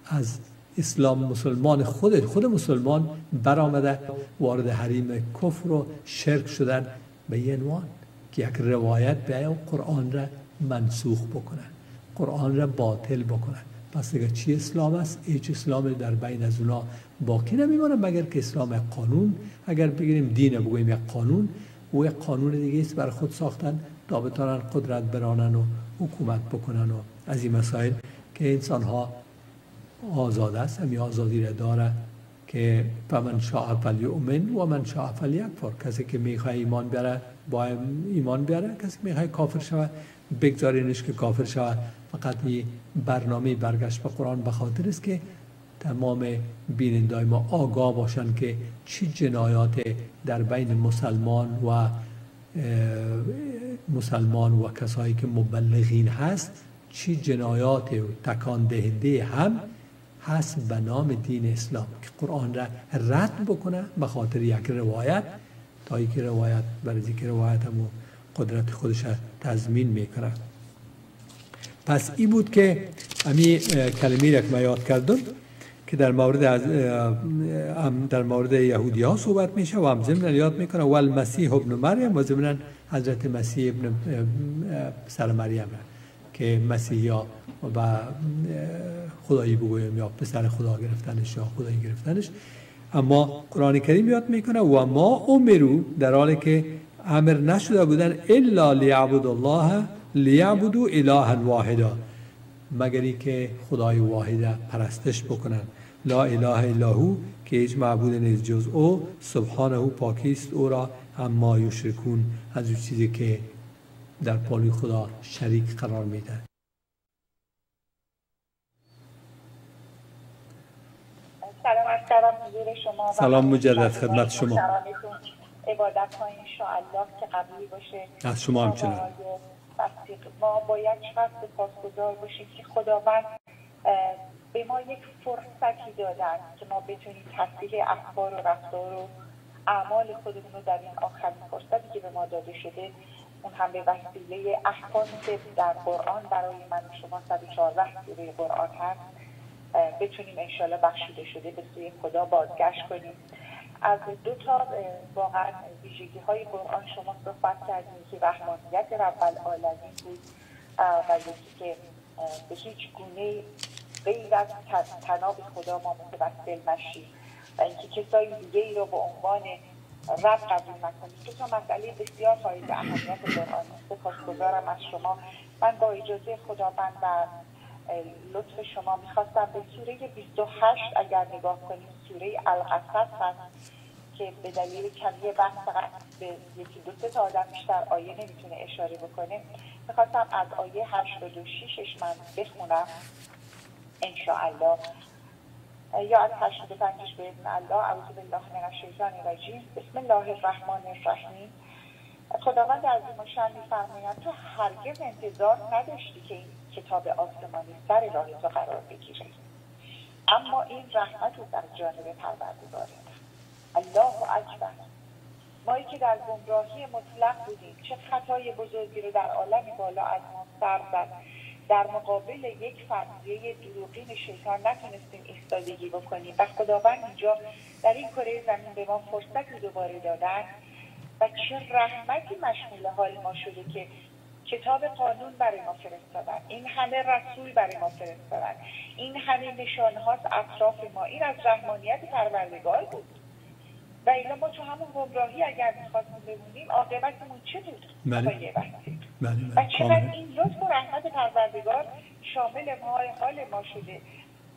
Speaker 1: از اسلام مسلمان خود خود مسلمان برآمده وارد حریم کفر و شرک شدن به یه عنوان که یک روایت به قرآن را منسوخ بکنن قرآن را باطل بکنن. پس اگر چی اسلام است؟ هیچ اسلام در بین از اونا باقی نمیمونه مگر که اسلام قانون. اگر بگیریم دین بگوییم یک قانون او یک قانون دیگه است بر خود ساختن تا بتانن قدرت برانن و حکومت بکنن و از این مسائل که انسان ها آزاد است همین آزادی را داره که فمن شاء فلیؤمن و من شاء فلیکفر. کسی که می‌خواه ایمان بیاره با ایمان بیاره کسی می‌خواه کافر شود بگذارینش که کافر شود. فقط این برنامه برگشت به قرآن به خاطر است که تمام بینندای ما آگاه باشن که چی جنایات در بین مسلمان و مسلمان و کسایی که مبلغین هست چی جنایات تکان دهنده هم هست به نام دین اسلام که قرآن را رد بکنه به خاطر یک روایت. تا که روایت برای که روایت هم قدرت خودش تضمین می‌کنه. پس این بود که امی کلمی را که یاد کردم که در مورد از در مورد یهودی ها صحبت میشه و هم ضمن یاد می‌کنه و المسیح ابن مریم و ضمن حضرت مسیح ابن سر مریم که مسیحی ها و خدایی بگویم یا پسر خدا گرفتنش یا خدایی گرفتنش. اما قرآن کریم یاد می‌کنه و ما امرو در حالی که امر نشده بودن الا لیعبد الله لیعبدو اله واحدا مگری که خدای واحد پرستش بکنن. لا اله الا هو که هیچ معبود نیست جز او. سبحانه پاکیست او را. اما یشرکون از اون چیزی که در پالوی خدا شریک قرار میده
Speaker 2: سلام شما
Speaker 1: سلام مجدد خدمت شما.
Speaker 2: عبادت ها انشاءالله که قبول باشه.
Speaker 1: از شما همچنان
Speaker 2: ما باید چقدر سپاسگزار باشیم که خداوند به ما یک فرصتی دادن که ما بتونیم تصدیق اخبار و رفتار و اعمال خودمون رو در این آخرین فرصتی که به ما داده شده اون هم به وسیله احکامی که در قرآن برای من و شما 114 سوره قرآن هست بتونیم انشالله بخشیده شده به سوی خدا بازگشت کنیم. از دو تا واقعا ویژگی های قرآن شما صحبت کردیم که رحمانیت رب العالمین بود و یکی که به هیچ گونه غیر از تناب خدا ما متوسل نشیم. و اینکه کسای دیگه ای رو به عنوان رب قبول نکنیم که تا مسئله بسیار حائز اهمیت قرآن سپاسگزارم از شما. من با اجازه خداوند و لطف شما می‌خواستم به سوره 28 اگر نگاه کنیم سوره القصص هست که به دلیل کمی وقت فقط به یکی دو سه تا آدم بیشتر آیه نمی‌تونه اشاره بکنه می‌خواستم از آیه 86ش من بخونم. انشاءالله. یا از 85ش به ابن الله اعوذ بالله من الشیطان الرجیم. بسم الله الرحمن الرحیم. خداوند عظیم و شن تو هرگز انتظار نداشتی که این کتاب آسمانی سر راه تو قرار بگیره اما این رحمت از جانب پروردگاره الله اکبر. مایی که در گمراهی مطلق بودیم چه خطای بزرگی رو در عالم بالا از ما سر زد. در مقابل یک فرضیه دروغین شیطان نتونستیم ایستادگی بکنیم. و خداوند اینجا در این کره زمین به ما فرصتی دوباره دادن. و چه رحمتی مشمول حال ما شده که کتاب قانون برای ما فرستادن. این همه رسول برای ما فرستادن. این همه نشان هاست اطراف ما. این از رحمانیت پروردگار بود. و اینا ما تو همون گمراهی اگر می‌خواستیم بمونیم عاقبتمون چه بود؟
Speaker 1: بله.
Speaker 2: بله. و چقدر این لطف و رحمت پروردگار شامل ما حال ما شده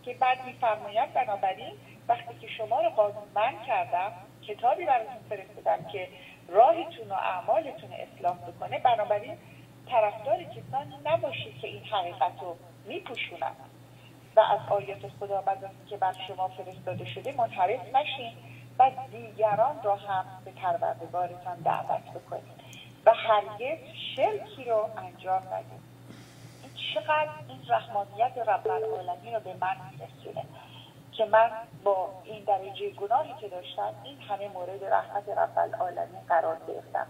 Speaker 2: که بعد میفرماید بنابراین وقتی که شما رو قانونمند کردم کتابی براتون فرستادم که راهتون و اعمالتون اصلاح بکنه بنابراین طرفدار کسانی نباشید که این حقیقت رو میپوشونن. و از آیات خدا که بر شما فرستاده شده منحرف نشین و دیگران را هم به پروردگارتان دعوت بکنید و هرگز شرکی رو انجام ندید این چقدر این رحمانیت رب العالمین رو به من میرسونه که من با این درجه گناهی که داشتم این همه مورد رحمت رب العالمین قرار گرفتم.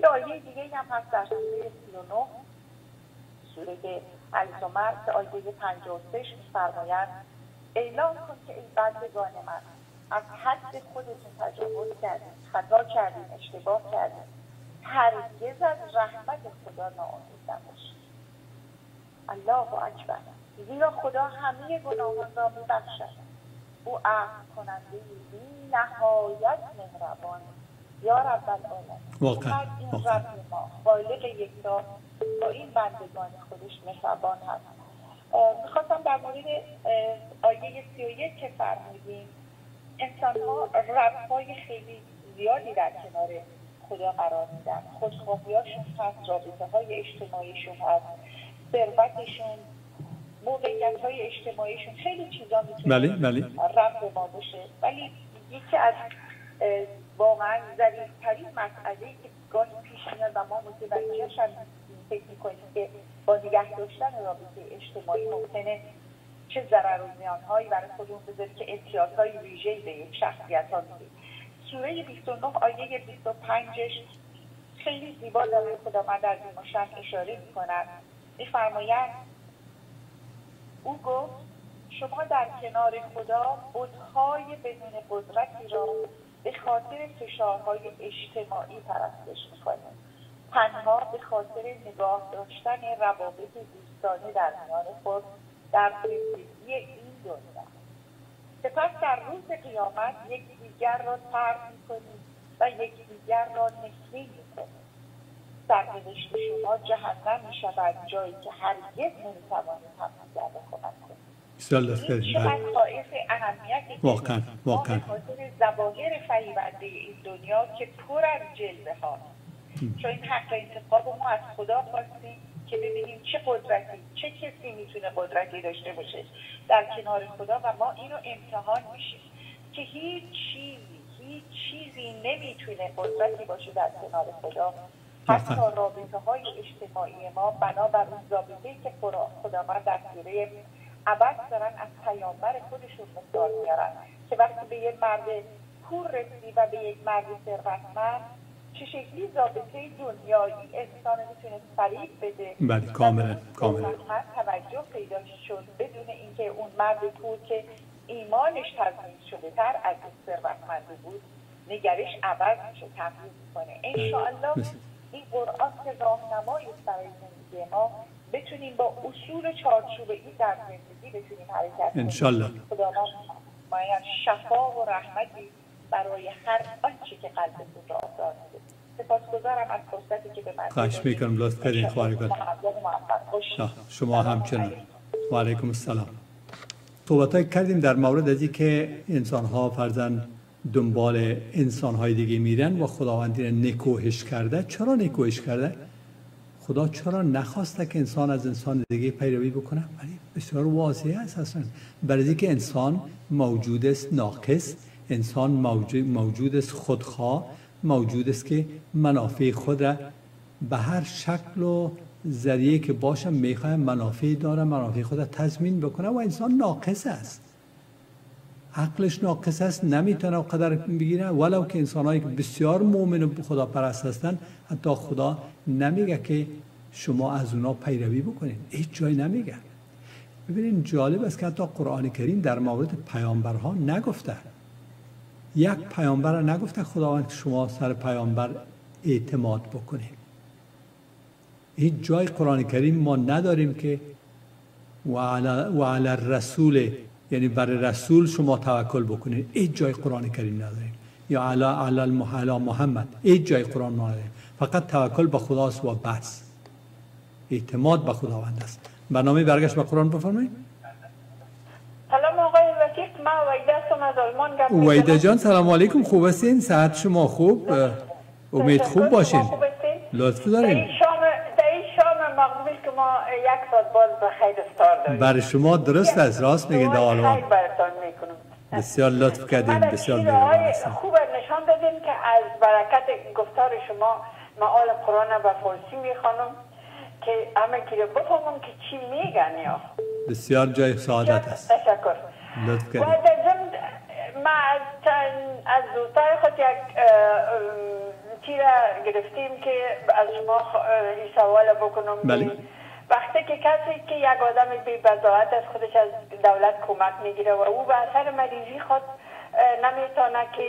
Speaker 2: یه آیه دیگه هم هست در سوره 39 سوره الزمر که آیه 53 میفرمایند اعلام کن که ای بندگان من از حد خودتون تجاوز کردیم خطا کردیم اشتباه کردیم هرگز از رحمت خدا ناامید نباشید الله اکبر. زیرا خدا همه گناهان را میبخشد. او عفو کننده بی نهایت مهربان. یا رب العالمین. این رب ما. خالق یکتا با این بندگان خودش مهربان هست. می‌خواستم در مورد آیه سی و یک که فرمودیم انسان ها ربهای خیلی زیادی در کنار خدا قرار میدن. خودخواهیاشون هست رابطه های اجتماعیشون هست ثروتشون موقعیت های اجتماعیشون. خیلی چیزا می‌تونه
Speaker 1: بله بله.
Speaker 2: ما باشه. ولی یکی از واقعا ظریفترین مسئله که گاهی پیش میاد و ما متوجهش هم فکر می‌کنیم که با نگه داشتن رابطه اجتماعی ممکنه چه ضرر و زیانهایی برای خودمون بذاره که امتیازهای ویژه‌ای به یک شخصیت ها میده. سوره 29 آیه 25ش خیلی زیبا داره. خداوند در بیماشن اشاره می‌کنن میفرمایند او گفت شما در کنار خدا بودهای بدون قدرتی را به خاطر فشارهای اجتماعی پرستش می‌کنید. تنها به خاطر نگاه داشتن روابط دوستانه در میان خود در زندگی این دنیا سپس در روز قیامت یک دیگر را ترک می‌کنید و یک دیگر را نفرین می‌کنید سرنوشت شما جهنم می‌شود جایی که هرگز نمی‌توانید همدیگر را کمک کنید. که
Speaker 1: واقعا واقعا.
Speaker 2: خاطر زواهر فریبنده این دنیا که پر از جلوه ها چون این حق انتخاب ما از خدا خواستیم. که ببینیم چه قدرتی چه کسی می‌تونه قدرتی داشته باشه در کنار خدا و ما اینو امتحان میشیم که هیچ چیزی هیچ چیزی نمی‌تونه قدرتی باشه در کنار خدا حتی. رابطه های اجتماعی ما بنابر اون رابطه که خدا- خداوند در سوره عبد دارن از پیامبر خودشون مثال میارن که وقتی به یه مرد پور رسی و به یک مرد ثروتمند چه شکلی رابطه دنیایی انسان می‌تونه فریب بده؟
Speaker 1: بله، کاملا، کاملا.
Speaker 2: توجه پیدا شد بدون اینکه اون مرد پور که ایمانش تضمین شده تر از اون ثروتمند بود نگرش عوض میشه تغییر می‌کنه. انشاءالله
Speaker 1: مثل-
Speaker 2: این قرآن که راهنمایی برای زندگی ما بتونیم با اصول چارچوبی در زندگی بتونیم حرکت کنیم.
Speaker 1: انشالله.
Speaker 2: خداوند باید شفا و رحمتی برای هر آنچه که قلبتون را آزاد سپاسگزارم از فرصتی که به من
Speaker 1: خواهش. می‌کنم. لطف کردین. آه، شما همچنان. و علیکم السلام. صحبت کردیم در مورد از که انسان ها فرزن دنبال انسان های دیگه میرن و خداوند این نکوهش کرده. چرا نکوهش کرده؟ خدا چرا نخواسته که انسان از انسان دیگه پیروی بکنه؟ ولی بسیار واضحه است اصلا. برای اینکه انسان موجود است ناقص انسان موجود, است خودخواه. موجود است که منافع خود را به هر شکل و ذریعه که باشه می‌خواه منافع داره منافع خود را تضمین بکنه و انسان ناقص است. عقلش ناقص است نمی‌تونه قدر بگیره. ولو که انسانهایی که بسیار مؤمن و خدا پرست هستند حتی خدا نمیگه که شما از اونا پیروی بکنید. هیچ جای نمیگه. ببینید جالب است که حتی قرآن کریم در مورد پیامبرها نگفته. یک پیامبر نگفته خداوند شما سر پیامبر اعتماد بکنید. هیچ جای قرآن کریم ما نداریم که و علی, الرسول یعنی برای رسول شما توکل بکنید. هیچ جای قرآن کریم نداریم. یا علی علی محمد. هیچ جای قرآن نداریم. فقط توکل به خداست و بس. اعتماد به خداوند است. برنامه برگشت به قرآن بفرمایید
Speaker 3: سلام آقای رفیق من ویده هستم از آلمان.
Speaker 1: ویده جان سلام علیکم. خوب هستین؟ صحت شما خوب؟ امید خوب باشین؟ لطف
Speaker 3: در شام در این شام مقبول که ما یک ساعت باز به داریم
Speaker 1: برای شما درست است. راست میگین در آلمان. بسیار لطف کردین. بسیار مهربان هستین.
Speaker 3: خوب نشان دادین که از برکت گفتار شما معال قرآن به فارسی می‌خوانم که همه رو بفهمم که چی میگن یا.
Speaker 1: بسیار جای سعادت است.
Speaker 3: تشکر.
Speaker 1: لطف
Speaker 3: و
Speaker 1: کردین
Speaker 3: در ما از از دوستای خود یک را گرفتیم که از شما این سوال بکنم
Speaker 1: بله.
Speaker 3: وقتی که کسی که یک آدم بی بضاعت از خودش از دولت کمک می‌گیره و او به اثر مریضی خود نمی‌تونه که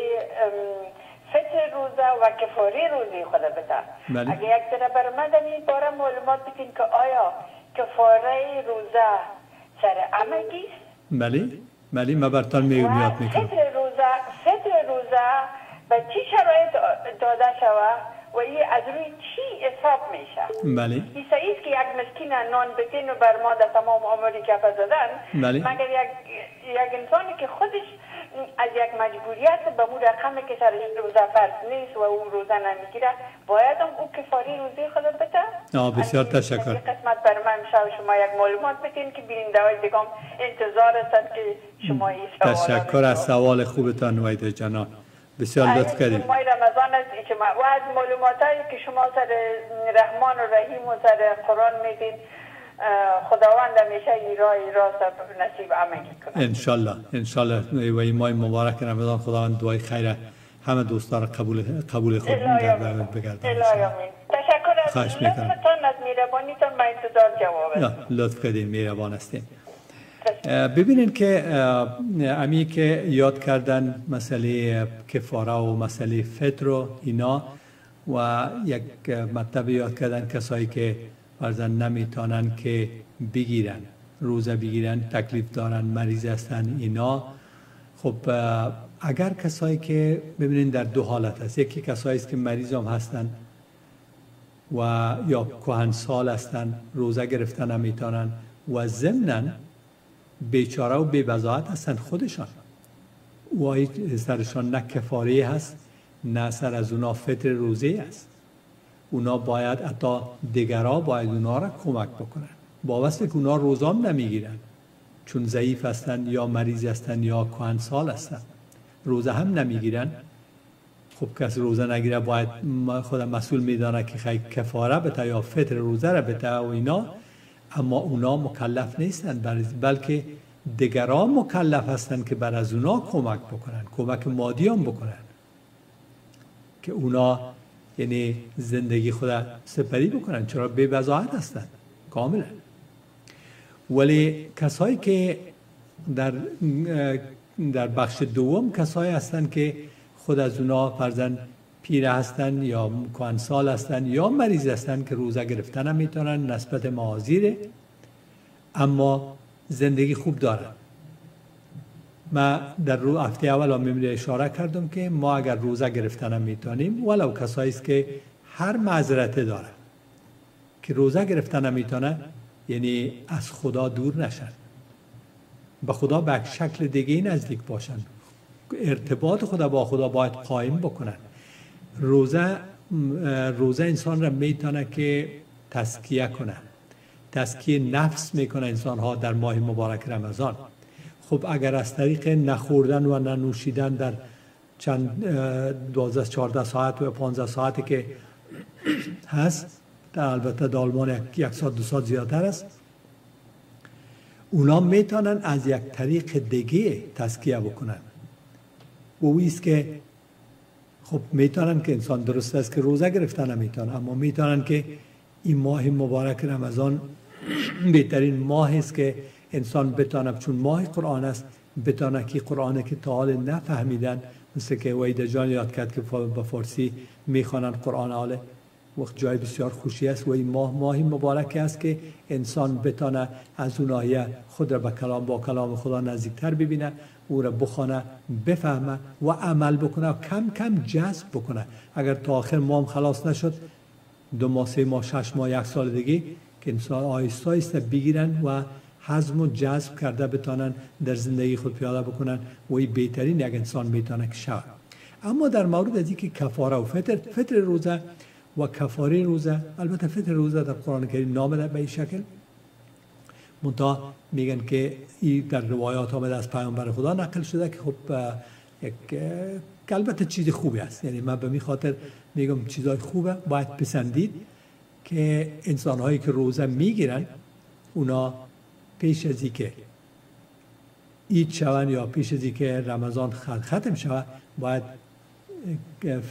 Speaker 3: فطر روزه و کفاری روزی خود بده
Speaker 1: بله.
Speaker 3: اگه یک ذره بر من در این باره معلومات بدین که آیا کفاره روزه سر عمگی است
Speaker 1: بله بله من برتان میگم یاد می‌کنم.
Speaker 3: فطر روزه فطر روزه به چی شرایط داده شود؟ و این از روی چی حساب میشه؟
Speaker 1: بله.
Speaker 3: ایسا ایست که یک مسکین نان بتین و بر ما در تمام عمری کفه زدن.
Speaker 1: بله.
Speaker 3: مگر یک, یک انسانی که خودش از یک مجبوریت به مو رقمی که سرش روزه فرض نیست و اون روزه نمی‌گیره باید هم او کفاری روزی خود بده؟
Speaker 1: آه، بسیار تشکر.
Speaker 3: قسمت برای من میشه شما یک معلومات بتین که بیننده های دیگم انتظار هستند که شما
Speaker 1: تشکر از سوال خوبتان ویده جنان بسیار لطف کردید
Speaker 3: ماه رمضان است که ما و از معلومات هایی که شما سر رحمان و رحیم و سر قرآن میدین خداوند همیشه این راست نصیب عملی کنه
Speaker 1: انشالله انشالله. و این ماه مبارک رمضان خداوند دعای خیر همه دوستان را قبول قبول خود بگردن.
Speaker 3: تشکر از. لطفتان از میربانیتان به انتظار جواب.
Speaker 1: لطف کردین. مهربان هستین. اه، ببینین که اه، امی که یاد کردن مسئله کفاره و مسئله فطر و اینا و یک مطلب یاد کردن کسایی که فرزن نمی‌تونن که بگیرن روزه بگیرن تکلیف دارن مریض هستن اینا. خب اه، اگر کسایی که ببینین در دو حالت هست یکی کسایی است که مریض هم هستن و یا کهنسال هستن روزه گرفتن هم می‌تونن و ضمنا بیچاره و بیبزاعت هستن خودشان. و هیچ سرشان نه کفاره هست نه سر از اونا فطر روزه است اونا باید حتی دیگرها باید اونا را کمک بکنن. با واسه که اونا روزام نمی‌گیرن. چون ضعیف هستن یا مریض هستن یا کهنسال هستن روزه هم نمی‌گیرن. خب کسی روزه نگیره باید خودم مسئول میدانه که خیلی کفاره بته یا فطر روزه را بته و اینا. اما اونا مکلف نیستند بل- بلکه دیگران مکلف هستند که بر از اونا کمک بکنن کمک مادی هم بکنن. که اونا یعنی زندگی خود سپری بکنن چرا بی بزاعت هستند کاملا. ولی کسایی که در در بخش دوم کسایی هستند که خود از اونا فرزن پیره هستن یا کهنسال هستن یا مریض هستن که روزه گرفتن هم می‌تونن نسبت معاذیره. اما زندگی خوب دارن. ما در رو هفته اول هم اشاره کردم که ما اگر روزه گرفتن هم می‌تونیم ولو کسایی است که هر معذرته داره که روزه گرفتن هم می‌تونه یعنی از خدا دور نشن. به خدا به شکل دیگه نزدیک باشن. ارتباط خدا با خدا باید قایم بکنن. روزه روزه انسان را می‌تونه که تسکیه کنه. تسکیه نفس می‌کنه انسان ها در ماه مبارک رمضان. خب اگر از طریق نخوردن و ننوشیدن در چند دوازده چهارده ساعت و پانزده ساعتی که هست در البته در آلمان یک ساعت دو ساعت زیادتر است اونا می‌تونن از یک طریق دیگه تسکیه بکنن. و اویست که خب می‌تونن که انسان درست است که روزه گرفتن نمی‌تونن. اما می‌تونن که این ماه مبارک رمضان بهترین ماه است که انسان بتانه چون ماه قرآن است بتانه که قرآن که تا حال نفهمیدن مثل که وید جان یاد کرد که به فارسی می‌خوانن قرآن حاله وقت جای بسیار خوشی است و این ماه ماهی مبارک است که انسان بتانه از اون آیه خود را به کلام با کلام خدا نزدیکتر ببینه او را بخوانه بفهمه و عمل بکنه و کم کم جذب بکنه. اگر تا آخر ماه خلاص نشد دو ماه سه ماه شش ماه یک سال دیگه که انسان آیسته آیسته بگیرن و حزم و جذب کرده بتانن در زندگی خود پیاده بکنن و این بهترین یک انسان می‌تونه که شود. اما در مورد از که کفاره و فطر فطر روزه و کفاره روزه البته فطر روزه در قرآن کریم نامده به این شکل منتها میگن که این در روایات آمده از پیامبر خدا نقل شده که خب یک البته چیز خوبی است. یعنی من به می خاطر میگم چیزای خوبه. باید پسندید که انسان هایی که روزه می‌گیرن اونا پیش از که اید شون یا پیش از که رمضان ختم شود باید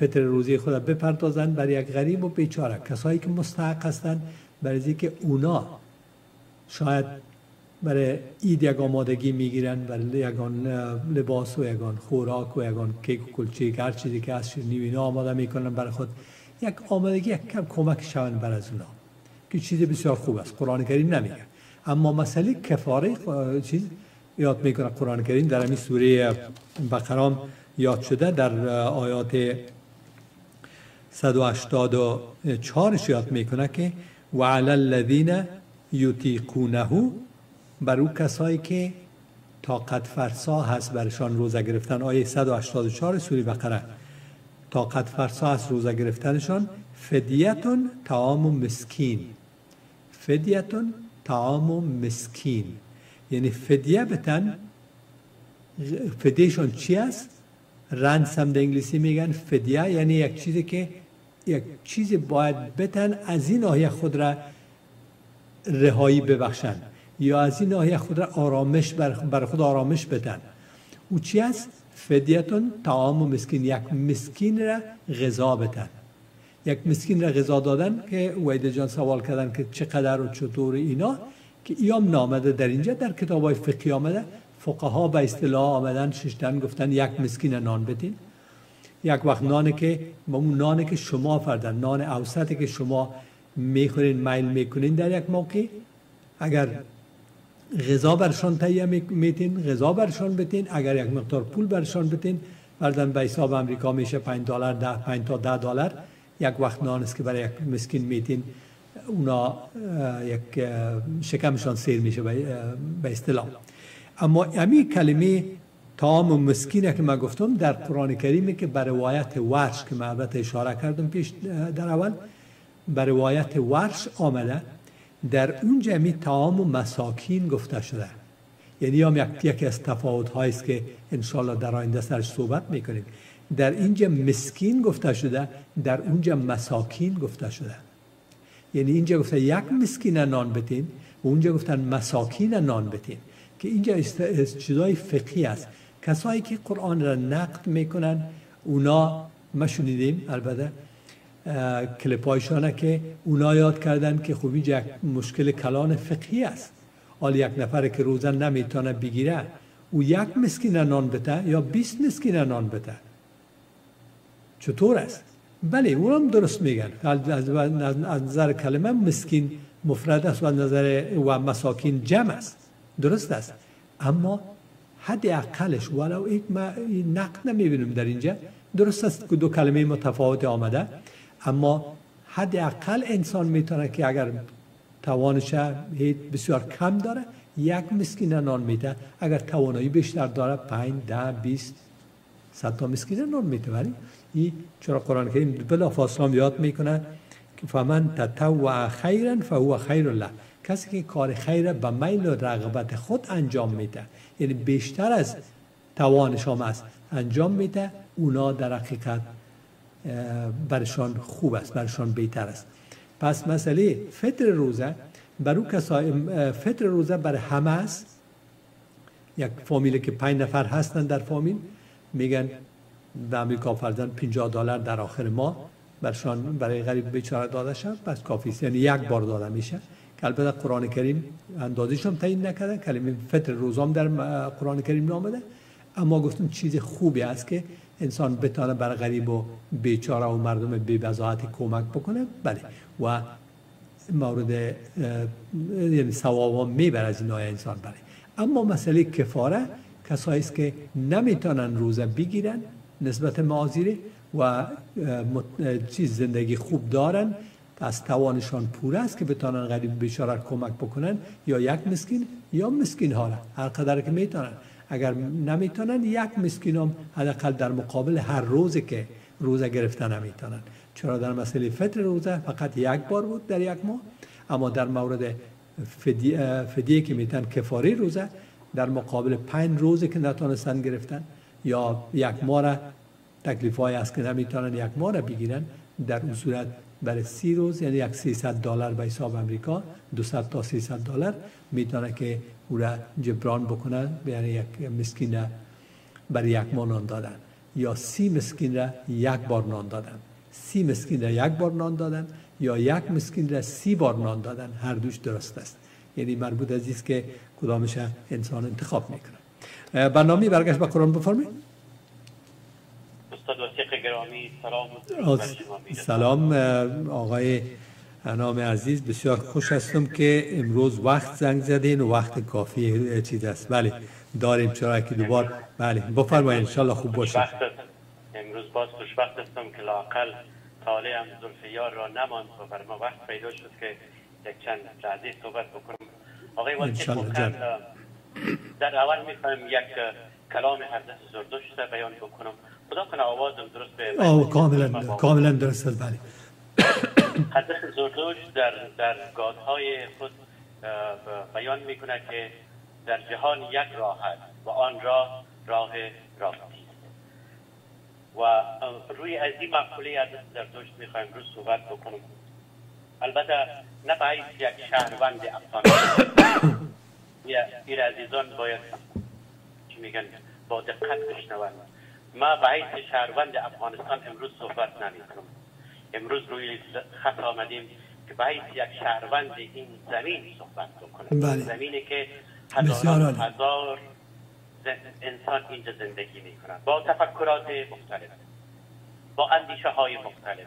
Speaker 1: فطر روزی خود بپردازند برای یک غریب و بیچاره. کسایی که مستحق هستند برای که اونا شاید برای اید یک آمادگی می‌گیرن برای یگان لباس و یگان خوراک و یگان کیک و کلچه هر چیزی که از شیرینی اینا آماده می‌کنن برای خود. یک آمادگی یک کم کمک شون بر از اونا که چیز بسیار خوب است. قرآن کریم نمیگه. اما مسئله کفاره چیز یاد می‌کنه قرآن کریم در همین سوره بقرام یاد شده در آیات 184 یاد می‌کنه که وعلى الذین یطیقونه بر او کسایی که طاقت فرسا هست برشان روزه گرفتن. آیه 184 سوره بقره. طاقت فرسا هست روزه گرفتنشان. فدیتون تعام مسکین. فدیتون تعام مسکین. یعنی فدیه بتن. فدیشون چی است رنس هم در انگلیسی میگن. فدیه یعنی یک چیزی که یک چیزی باید بتن از این ناحیه خود را رهایی ببخشن یا از این ناحیه خود را آرامش بر خود آرامش بدن. او چی است؟ فدیتون تعام و مسکین یک مسکین را غذا بدن. یک مسکین را غذا دادن که ویده جان سوال کردن که چقدر و چطور اینا که ایام نامده در اینجا در کتاب های فقهی آمده. فقها به اصطلاح آمدن ششتن گفتن یک مسکین نان بدین. یک وقت نانی که اون نانی که شما فردن نان اوسطی که شما می‌خورین میل می‌کنین در یک موقع. اگر غذا برشان تهیه میتین غذا برشان بتین. اگر یک مقدار پول برشان بتین. بردن به حساب امریکا میشه 5 دلار ده 5 تا 10 دلار. یک وقت نان است که برای یک مسکین میتین اونا یک شکمشان سیر میشه به اصطلاح. اما امی کلمه تام و مسکینه که من گفتم در قرآن کریمه که بر روایت ورش که من البته اشاره کردم پیش در اول بر روایت ورش آمده در اون جمعی تام و مساکین گفته شده. یعنی هم یکی از تفاوت است که انشالله در آینده سرش صحبت می‌کنیم. در اینجا مسکین گفته شده در اونجا مساکین گفته شده. یعنی اینجا گفته یک مسکین نان بتین و اونجا گفتن مساکین نان بتین. که اینجا چیزای فقهی است. کسایی که قرآن را نقد می‌کنن اونا ما شنیدیم البته کلپایشانه که اونا یاد کردن که خوبی یک مشکل کلان فقهی است. حال یک نفر که روزه نمی‌تونه بگیره او یک مسکین نان بته یا 20 مسکین نان بته چطور است؟ بله اونم درست میگن. از نظر کلمه مسکین مفرد است و نظر و مساکین جمع است. درست است. اما حد اقلش ولو یک نقد نمی‌بینیم در اینجا. درست است که دو کلمه متفاوت آمده. اما حد اقل انسان می‌تونه که اگر توانش بسیار کم داره یک مسکین نان میده. اگر توانایی بیشتر داره پنج ده بیست صد تا مسکین نان میده. ولی چرا قرآن کریم بلا فاصله یاد می‌کنه که فمن تطوع خیرا فهو خیر الله. کسی که کار خیر به میل و رغبت خود انجام میده یعنی بیشتر از توانش هم است انجام میده اونا در حقیقت برشان خوب است برشان بهتر است. پس مسئله فطر روزه بر او کسای فطر روزه برای همه است. یک فامیل که پنج نفر هستن در فامیل میگن در امریکا فرزن 50 دلار در آخر ماه برشان برای غریب بیچاره داده شد. پس کافی است. یعنی یک بار داده میشه. که البته قرآن کریم اندازش هم تعیین نکرده. کلمه فطر روزام در قرآن کریم نامده اما گفتم چیز خوبی است که انسان بتانه بر غریب و بیچاره و مردم بی کمک بکنه؟ بله. و مورد یعنی ثواب میبر از این انسان بله اما مسئله کفاره کسایی است که نمی‌تونن روزه بگیرن نسبت معاذیره و چیز زندگی خوب دارن از توانشان پور است که بتانن غریب بیچاره کمک بکنن یا یک مسکین یا مسکین ها هر قدر که می‌تونن. اگر نمی‌تونن یک مسکین هم حداقل در مقابل هر روزی که روزه گرفتن نمی‌تونن. چرا در مسئله فطر روزه فقط یک بار بود در یک ماه اما در مورد فدیه, که میتن کفاری روزه در مقابل پنج روزی که نتونستن گرفتن یا یک ماه تکلیف های است که نمی‌تونن یک ماه بگیرن در اون صورت برای سی روز یعنی یک 300 دلار به حساب امریکا 200 تا 300 دلار می‌تونه که او را جبران بکنن یعنی یک مسکین را برای یک ماه نان دادن. یا سی مسکین را یک بار نان دادن. سی مسکین را یک بار نان دادن یا یک مسکین را سی بار نان دادن. هر دوش درست است. یعنی مربوط از که کدامش انسان انتخاب می‌کنه برنامه برگشت به قرآن بفرمایید. سلام. آقای انام عزیز بسیار خوش هستم که امروز وقت زنگ زدین و وقت کافی چیز است. بله داریم چرا که دوبار بله بفرمایید انشالله خوب باشه
Speaker 4: امروز باز خوشبخت هستم که لاقل طالع هم زلفیار را نماند و بر ما وقت پیدا شد که یک چند لحظه صحبت بکنم. آقای وقتی در اول می‌خوایم یک کلام حضرت زردشت بیان بکنم. خدا کنه آوازم درست به
Speaker 1: آه کاملا کاملا درست بله.
Speaker 4: حضرت زردشت در در گادهای خود بیان می‌کنه که در جهان یک راه هست و آن راه راه راستی. و روی از این مقوله از زردشت می‌خوایم روز صحبت بکنم البته نه باید یک شهروند افغانستان *coughs* این عزیزان باید چی میگن؟ با دقت بشنوند. ما باید شهروند افغانستان امروز صحبت نمی کنم امروز روی خط آمدیم که باید یک شهروند این زمین صحبت بکنم
Speaker 1: بله.
Speaker 4: زمینی که هزاران هزار انسان اینجا زندگی می با تفکرات مختلف با اندیشه های مختلف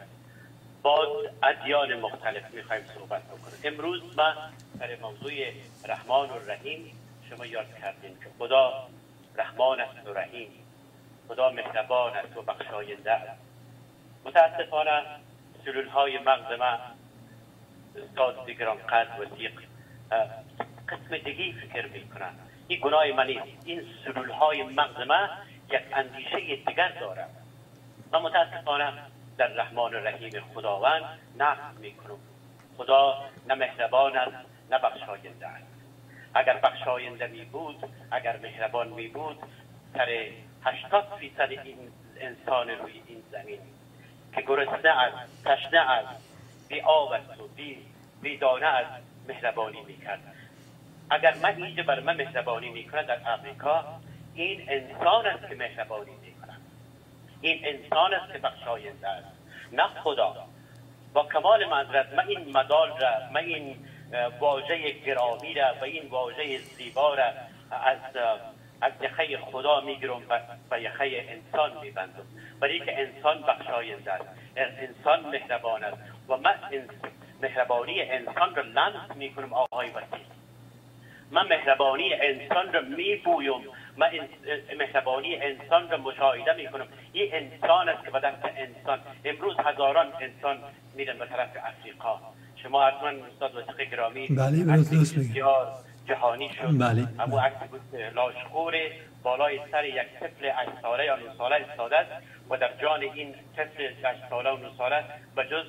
Speaker 4: با ادیان مختلف می‌خوایم صحبت بکنیم. امروز ما در موضوع رحمان و رحیم شما یاد کردیم که خدا رحمان است و رحیم خدا مهربان است و بخشاینده است. متاسفانه سلول های مغز ما استاد دیگران قد وسیق قسم دیگی فکر می‌کنن. این گناه منی این سلول های مغز ما یک اندیشه دیگر دارد. و متاسفانه در رحمان رحیم خداوند نقد می‌کنم. خدا نه مهربان است نه بخشاینده است. اگر بخشاینده می بود اگر مهربان می بود سر هشتاد فیصد این انسان روی این زمین که گرسنه است تشنه است بی آب است و بی, دانه است مهربانی می‌کرد. اگر من اینجا بر من مهربانی می‌کنه در امریکا این انسان است که مهربانی می‌کنه این انسان است که بخشاینده است. نه خدا. با کمال معذرت من این مدال را من این واژه گرامی را و این واژه زیبا را از از یخه خدا می‌گیرم و یخه انسان میبندم. برای که انسان بخشاینده است. انسان مهربان است. و من مهربانی انسان را لمس می‌کنم آقای وسیل من مهربانی انسان را میبویم. من مهربانی انسان را مشاهده می‌کنم. این انسان است که به دست انسان امروز هزاران انسان میرن به طرف افریقا. شما حتما استاد وسیق گرامی
Speaker 1: بله
Speaker 4: بسیار جهانی شد.
Speaker 1: بله.
Speaker 4: اما عکس بود لاشخور بالای سر یک طفل 8 ساله یا 9 ساله استاده است و در جان این طفل 8 ساله و 9 ساله به جز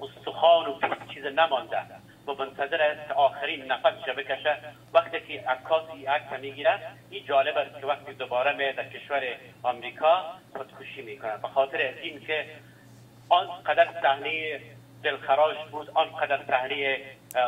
Speaker 4: استخوان و چیز نمانده و منتظر است که آخرین نفسش بکشه وقتی که عکاس این عکس می‌گیره این جالب است که وقتی دوباره می در کشور آمریکا خودکشی می‌کنه به خاطر از این که آنقدر صحنه دلخراش بود آنقدر صحنه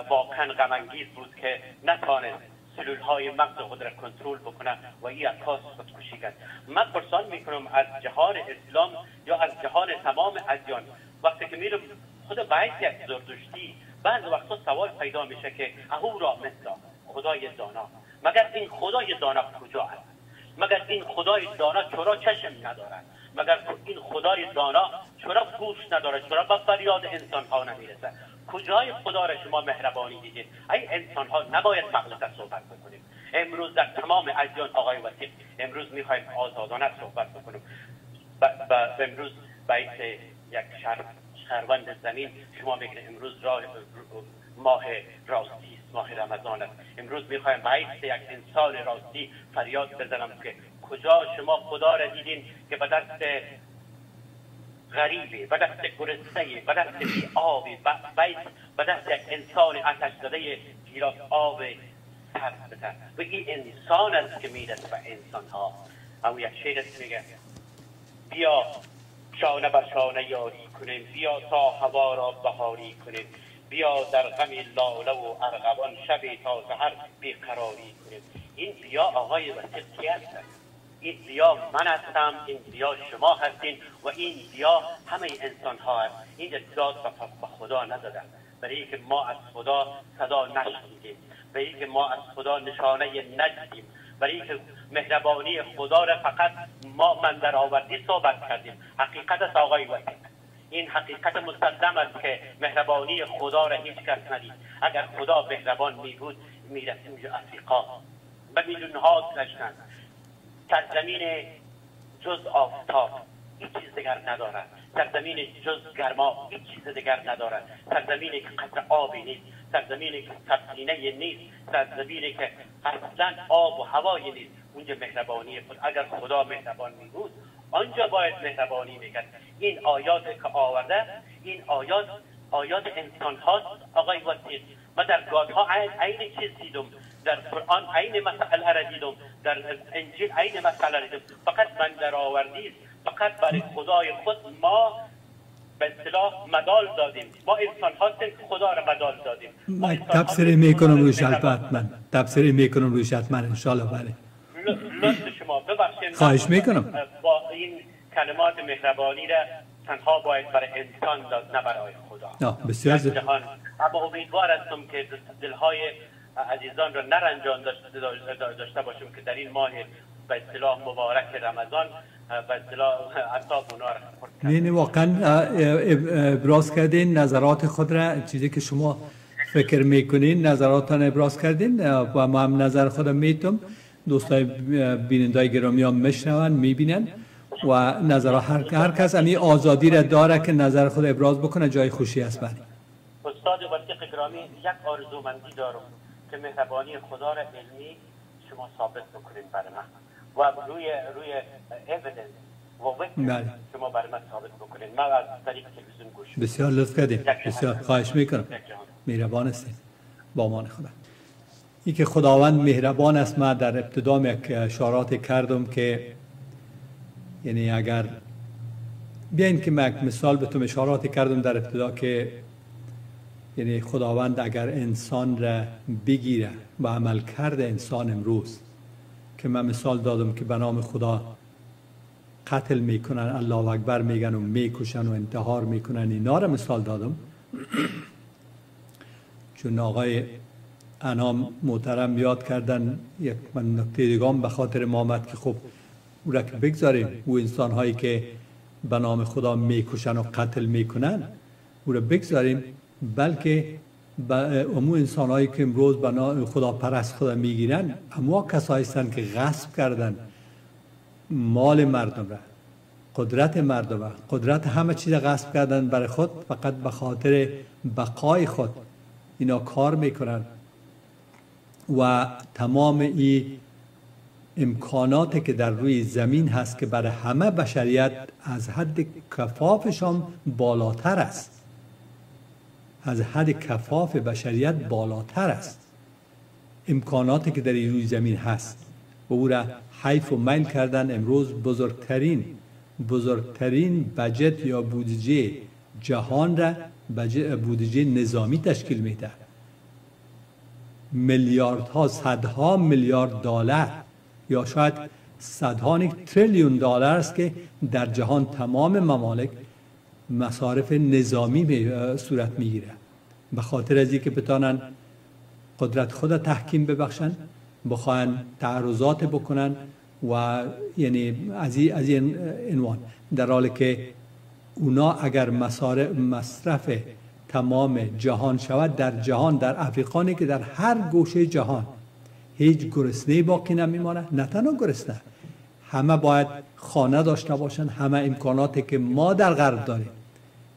Speaker 4: واقعا غمانگیز بود که نتانست سلول های مغز خود را کنترل بکنه و این عکاس خودکشی کرد من پرسان می‌کنم از جهان اسلام یا از جهان تمام ادیان وقتی که میرم خود باید یک زردشتی بعض وقتا سوال پیدا میشه که اهو را مثلا خدای دانا. مگر این خدای دانا کجا است؟ مگر این خدای دانا چرا چشم ندارد؟ مگر این خدای دانا چرا گوش نداره؟ چرا به فریاد انسان ها نمی‌رسه؟ کجای خدا را شما مهربانی دیدید؟ ای انسان ها نباید مغلطه صحبت بکنیم. امروز در تمام ادیان آقای وسیق امروز می‌خوایم آزادانه صحبت بکنیم. و امروز باید یک شهر شهروند زمین شما میگه امروز راه ماه راستی است ماه رمضان است. امروز می‌خوایم باید یک انسان راستی فریاد بزنم که کجا شما خدا را دیدین که به دست غریبه به دست گرسنه به دست بی آبی به دست انسان آتش زده گیلاس آب سر بده. و این انسان است که می‌رسه به انسان ها اما یک شیر است میگه بیا شانه بر شانه یاری کنیم بیا تا هوا را بهاری کنیم بیا در غم لاله و ارغوان شبی تا سحر بیقراری کنیم. این بیا آقای وسیق کی هستند این بیا من هستم این بیا شما هستین و این بیا همه انسان ها هست. این داد به خدا ندادن برای که ما از خدا صدا نشنیدیم. برای که ما از خدا نشانه ندیدیم. برای که مهربانی خدا را فقط ما من در آوردی صحبت کردیم. حقیقت است آقای وکیل. این حقیقت مسلم است که مهربانی خدا را هیچ کس ندید. اگر خدا مهربان می بود می‌رسیم افریقا. و میلیون ها سرزمین جز آفتاب این چیز دیگر ندارد. سرزمین جز گرما هیچ چیز دیگر ندارد. سرزمینی که قطر آبی نیست سرزمینی که سرسینه نیست سرزمینی که اصلا آب و هوایی نیست. اونجا مهربانی خود اگر خدا مهربان می بود آنجا باید مهربانی می‌کرد. این آیات که آورده این آیات آیات انسان هاست آقای وسیق ما در گادها عین چیز دیدم. در قرآن عین مسئله را دیدم در انجیل عین مسئله را دیدم فقط من در آوردید فقط برای خدای خود ما به اصطلاح مدال دادیم. ما انسان هستیم خدا را مدال دادیم.
Speaker 1: من تفسیر می‌کنم روش من. تفسیر می‌کنم روش حتما انشالله بله.
Speaker 4: لطف شما. ببخشید
Speaker 1: خواهش می‌کنم.
Speaker 4: با این کلمات مهربانی را تنها باید برای انسان داد نه برای خدا.
Speaker 1: بسیار
Speaker 4: اما امیدوار هستم که دلهای عزیزان را نرنجان داشته باشیم که در این ماه به اصطلاح مبارک رمضان به اصطلاح اعصاب
Speaker 1: نه نه واقعا ابراز کردین نظرات خود را چیزی که شما فکر می‌کنین نظراتان ابراز کردین و ما هم نظر خودم میتم دوستای بینندای گرامی ها میشنون می‌بینن و نظر هر, هر کس امی آزادی را داره که نظر خود ابراز بکنه جای خوشی است بله.
Speaker 4: استاد وسیق گرامی یک آرزومندی دارم. که مهربانی خدا را علمی شما ثابت بکنید برای من. و روی روی ایویدنس و بله. شما برای من ثابت بکنید. من از طریق تلویزیون گوش
Speaker 1: بسیار لطف کردید بسیار. خواهش می‌کنم. مهربان هستید با امان خدا. ای که خداوند مهربان است من در ابتدا یک اشارات کردم که یعنی اگر بیاین که من مثال به تو اشارات کردم در ابتدا که یعنی خداوند اگر انسان را بگیره و عمل کرده انسان امروز که من مثال دادم که به نام خدا قتل می‌کنن الله اکبر میگن و می‌کشن و انتحار می‌کنن اینا را مثال دادم. چون آقای انام محترم یاد کردن یک من نکته دیگام به خاطر مامد که خب او را که بگذاریم او انسان هایی که به نام خدا می‌کشن و قتل می‌کنن او را بگذاریم. بلکه امو انسان هایی که امروز به نام خدا پرست خدا می‌گیرن اما کسایی هستند که غصب کردن. مال مردم را قدرت مردم را. قدرت همه چیز غصب کردن برای خود فقط به خاطر بقای خود اینا کار می‌کنن. و تمام این امکاناتی که در روی زمین هست که برای همه بشریت از حد کفافشان بالاتر است. از حد کفاف بشریت بالاتر است. امکاناتی که در روی زمین هست. و او را حیف و میل کردن امروز بزرگترین بزرگترین بجت یا بودجه جهان را بودجه نظامی تشکیل میده میلیاردها صدها میلیارد دلار یا شاید صدها تریلیون دلار است که در جهان تمام ممالک مصارف نظامی صورت می‌گیره. به خاطر از که بتانن قدرت خود تحکیم ببخشن بخواهن تعرضات بکنن و یعنی از این عنوان. در حالی که اونا اگر مصرف تمام جهان شود در جهان در افریقانی که در هر گوشه جهان هیچ گرسنه باقی نمیمانه نه تنها گرسنه همه باید خانه داشته باشن همه امکاناتی که ما در غرب داریم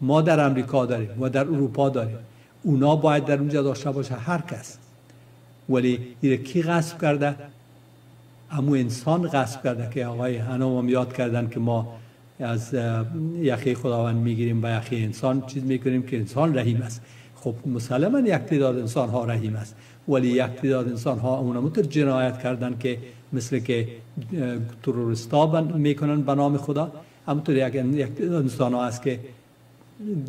Speaker 1: ما در امریکا داریم و در اروپا داریم. اونا باید در اونجا داشته باشه هر کس. ولی ایره کی غصب کرده؟ امو انسان غصب کرده که آقای هنوم یاد کردن که ما از یخی خداوند می‌گیریم و یخی انسان چیز می‌کنیم که انسان رحیم است. خب مسلما یک تعداد انسان ها رحیم است. ولی یک تعداد انسان ها اونموتر جنایت کردن که مثل که تروریستا می‌کنن به نام خدا. همونطور یک انسان ها است که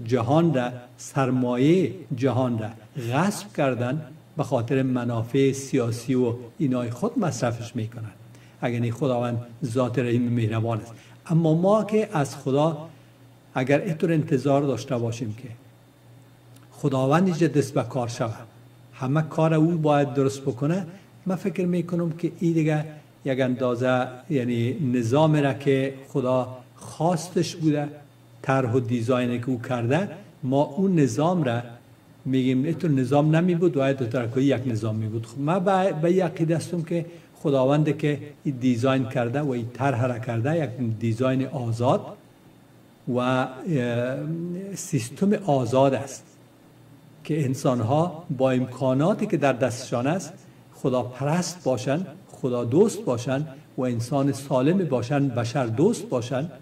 Speaker 1: جهان را سرمایه جهان را غصب کردن به خاطر منافع سیاسی و اینای خود مصرفش می‌کنن. اگر خداوند ذات رحیم مهربان است. اما ما که از خدا اگر اینطور انتظار داشته باشیم که خداوند دست به کار شود همه کار او باید درست بکنه من فکر می‌کنم که این دیگه یک اندازه یعنی نظام را که خدا خواستش بوده طرح و دیزاینی که او کرده ما اون نظام را میگیم اینطور نظام نمی بود باید یک نظام می بود. خب من به یقی دستم که خداوند که این دیزاین کرده و این طرح را کرده یک دیزاین آزاد و سیستم آزاد است که انسان ها با امکاناتی که در دستشان است خدا پرست باشند خدا دوست باشند و انسان سالم باشند بشر دوست باشند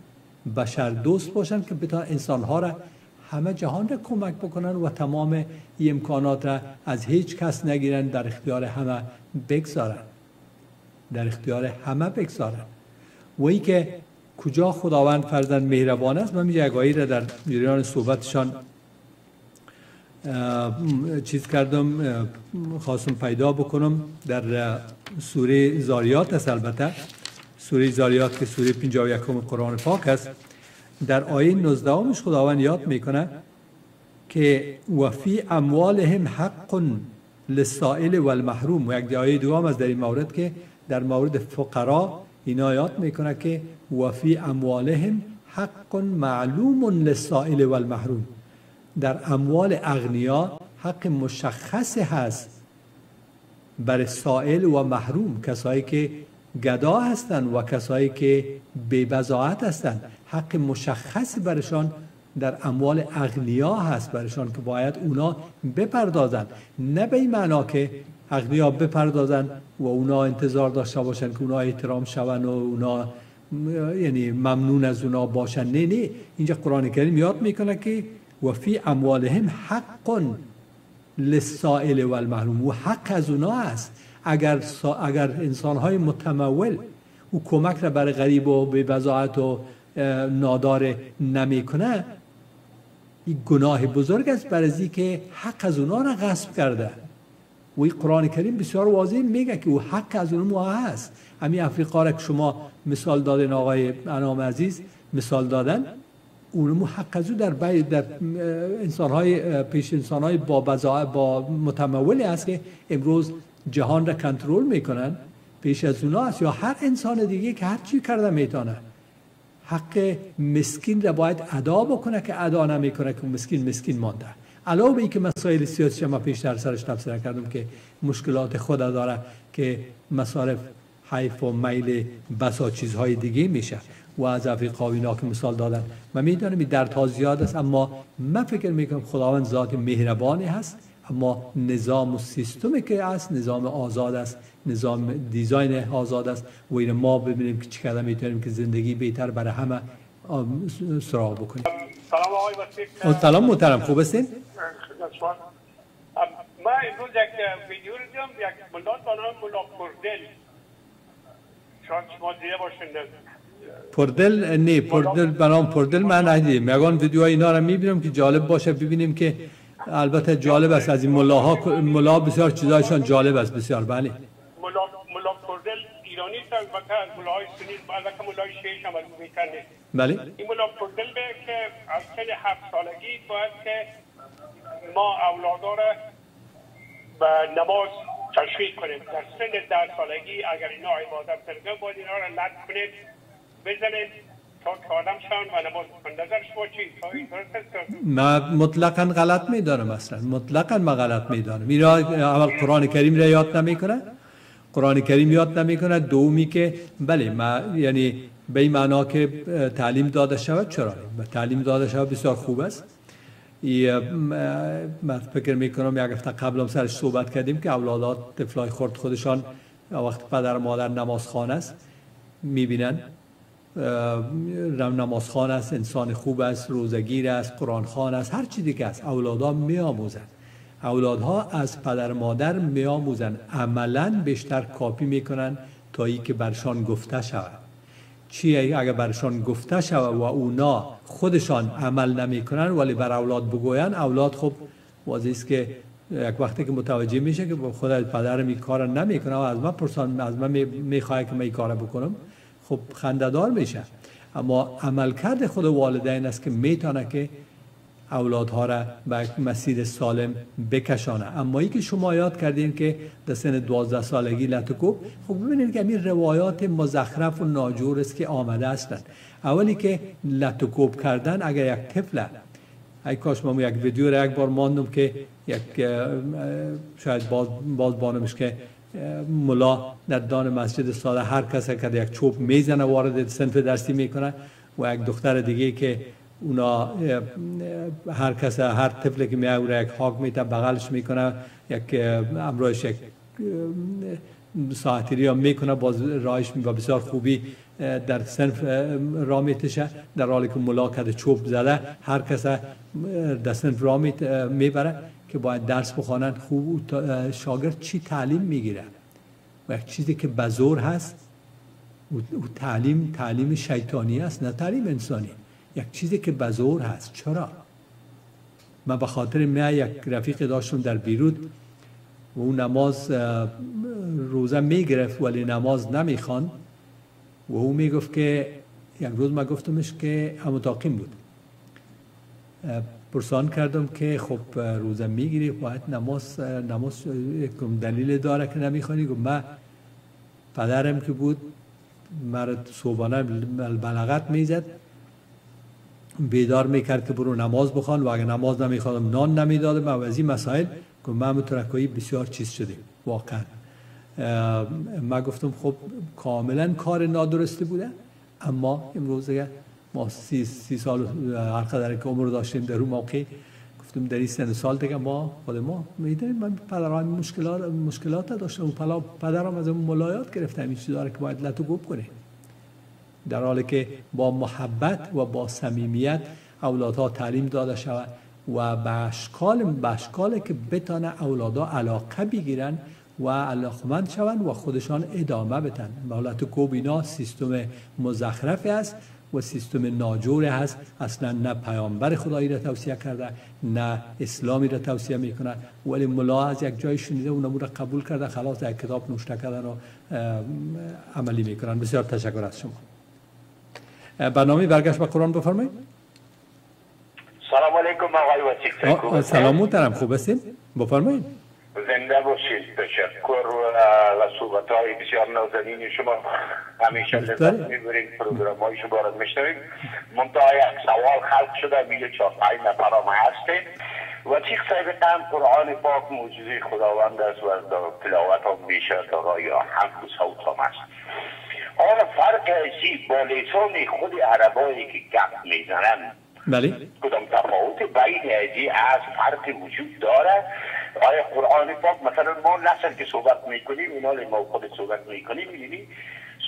Speaker 1: بشر دوست باشند که بتوان انسان ها را همه جهان را کمک بکنن و تمام امکانات را از هیچ کس نگیرن در اختیار همه بگذارن. در اختیار همه بگذارن. و ای که کجا خداوند فرزند مهربان است من یگایی را در جریان صحبتشان چیز کردم خواستم پیدا بکنم در سوره زاریات است البته. سوره زاریات که سوره 51 قرآن پاک است. در آیه 19 همش خداوند یاد می‌کنه که وفی اموالهم حق للسائل و المحروم و یک آیه دوام از در این مورد که در مورد فقرا اینا یاد می‌کنه که وفی اموالهم حق معلوم للسائل و المحروم در اموال اغنیا حق مشخص هست بر سائل و محروم کسایی که گدا هستند و کسایی که بزاعت هستند. حق مشخص برشان در اموال اغنیا هست برشان که باید اونا بپردازن نه به این معنا که اغنیا بپردازن و اونا انتظار داشته باشن که اونا احترام شون و اونا یعنی ممنون از اونا باشن نه نه. اینجا قرآن کریم یاد می‌کنه که و فی اموالهم حق للسائل و المحروم و حق از اونا است. اگر اگر انسان های متمول او کمک را برای غریب و به بزاعت و نادار نمی‌کنه این گناه بزرگ است برای که حق از اونا را غصب کرده. و این قرآن کریم بسیار واضح میگه که او حق از اونها هست همین افریقا را که شما مثال دادن آقای انام عزیز مثال دادن. اونمو حق از در در انسان های پیش انسان های با با متمولی است که امروز جهان را کنترل می‌کنن. پیش از اونا است. یا هر انسان دیگه که هر چی کرده می‌تونه. حق مسکین را باید ادا بکنه که ادا نمی‌کنه که مسکین مسکین مانده. علاوه به اینکه مسائل سیاسی ما پیشتر سرش تفسیر کردم که مشکلات خود داره که مصارف حیف و میل بسا چیزهای دیگه میشه. و از افریقا اینا که مثال دادن. و می‌دانم در تا زیاد است اما من فکر می‌کنم خداوند ذات مهربانی هست اما نظام و سیستمی که است نظام آزاد است نظام دیزاین آزاد است. و این ما ببینیم که چه می‌تونیم که زندگی بهتر برای همه سراغ بکنیم.
Speaker 5: سلام آقای وسیق
Speaker 1: سلام محترم. خوب هستین؟
Speaker 5: ما امروز یک ویدیو رو دیدم یک ملات با نام ملا پردل
Speaker 1: نه پردل بنام پردل من ندیدیم یگان ویدیو اینا رو می‌بینم که جالب باشه؟ ببینیم که البته جالب است. از این ملاها ملا بسیار چیزایشان جالب است بسیار. بله.
Speaker 5: ملا ملا پردل ایرانی است البته از ملاهای سنی البته ملای شیش هم از
Speaker 1: بله.
Speaker 5: این ملا پردل به که از سن هفت سالگی باید که ما اولادا را به نماز تشویق کنیم. در سن ده سالگی اگر اینا عبادت کنه باید اینا را لد کنیم بزنید تا شان و؟
Speaker 1: ما مطلقا غلط می‌دانم اصلا. مطلقا ما غلط می‌دانم. اینا اول قرآن کریم را یاد نمی‌کنه. قرآن کریم یاد نمی‌کنه. دومی که بله ما یعنی به این معنا که تعلیم داده شود چرا؟ تعلیم داده شود بسیار خوب است. من فکر می‌کنم یک هفته قبل هم سرش صحبت کردیم که اولادات طفلای خورد خودشان وقت پدر و مادر نمازخانه است می‌بینن نمازخان است انسان خوب است روزگیر است قرآن خان است هر چیزی که است اولادها می آموزند اولادها از پدر مادر می آموزند عملا بیشتر کاپی می‌کنن تا ای که برشان گفته شود. چی اگر برشان گفته شود و اونا خودشان عمل نمی‌کنن ولی بر اولاد بگوین اولاد خب واضح است که یک وقتی که متوجه میشه که خود پدرم این کار نمی‌کنه و از من پرسان از من می‌خواه که من این کار بکنم خب خنددار میشه. اما عملکرد خود والدین است که می‌تونه که اولادها را به مسیر سالم بکشانه. اما ای که شما یاد کردین که در سن 12 سالگی لطکوب خب ببینید که این روایات مزخرف و ناجور است که آمده هستند. اولی که لطکوب کردن اگر یک طفل ای کاش ما یک ویدیو را یک بار ماندم که یک شاید باز, باز بانمش که ملا در دان مسجد ساده هر کس که یک چوب می‌زنه وارد صنف درسی می‌کنه و یک دختر دیگه که اونا هر کس هر طفلی که میاوره یک هاگ میته بغلش می‌کنه یک امروش یک ساعتی یا می‌کنه باز رایش و بسیار خوبی در صنف را میتشه در حالی که ملاکت چوب زده هر کس در را می‌بره که باید درس بخوانند خوب شاگرد چی تعلیم می‌گیره؟ و یک چیزی که بزور هست او تعلیم تعلیم شیطانی است نه تعلیم انسانی. یک چیزی که بزور هست. چرا؟ من به خاطر من یک رفیق داشتم در بیرود و او نماز روزه می‌گرفت ولی نماز نمی‌خوان و او می‌گفت که یک روز من گفتمش که هموتاقیم بود. پرسان کردم که خب روزه می‌گیری باید نماز نماز دلیل داره که نمی‌خوانی گفت من پدرم که بود مرا صبحانه بلغت می‌زد بیدار می‌کرد که برو نماز بخوان و اگر نماز نمیخوادم نان نمی‌دادم. و از این مسائل که من مترکایی بسیار چیز شده واقعا. من گفتم خب کاملا کار نادرستی بوده اما امروز ما سی, سی سال هر قدر که عمر داشتیم در اون موقع گفتم در این سن سال دیگه ما خود ما می‌دونیم من پدران مشکلات مشکلات داشتم و پدرم از اون ملایات گرفته همین چیزا که باید لطو گوب کنه. در حالی که با محبت و با صمیمیت اولادها تعلیم داده شود و به اشکال که بتانه اولادها علاقه بگیرن و علاقمند شوند و خودشان ادامه بدن. حالت کوب اینا سیستم مزخرف است و سیستم ناجور هست اصلا نه پیامبر خدایی را توصیه کرده نه اسلامی را توصیه می‌کنه ولی ملا از یک جای شنیده اون را قبول کرده خلاص یک کتاب نوشته کردن و عملی می‌کنن. بسیار تشکر از شما. برنامه برگشت به قرآن بفرمایید.
Speaker 6: سلام علیکم آقای
Speaker 1: وسیق سلام محترم خوب هستین؟ بفرمایید.
Speaker 6: زنده باشید تشکر و صحبت های بسیار نازنین شما. همیشه لذت می‌بریم پروگرام های شما را میشنویم. منتها یک سوال خلق شده میگه چهار پنج نفر هم هستیم و چیخ سابقا قرآن پاک موجزه خداوند است و تلاوت هم میشه دارای هم و صوت هم است حالا فرق ازی با لیسان خود عربایی که گپ می‌زنن.
Speaker 1: بله.
Speaker 6: کدام تفاوت بین ازی از فرق وجود داره؟ آیا قرآن پاک مثلا ما نسل که صحبت می‌کنیم اینا ما خود صحبت می‌کنیم می‌بینی؟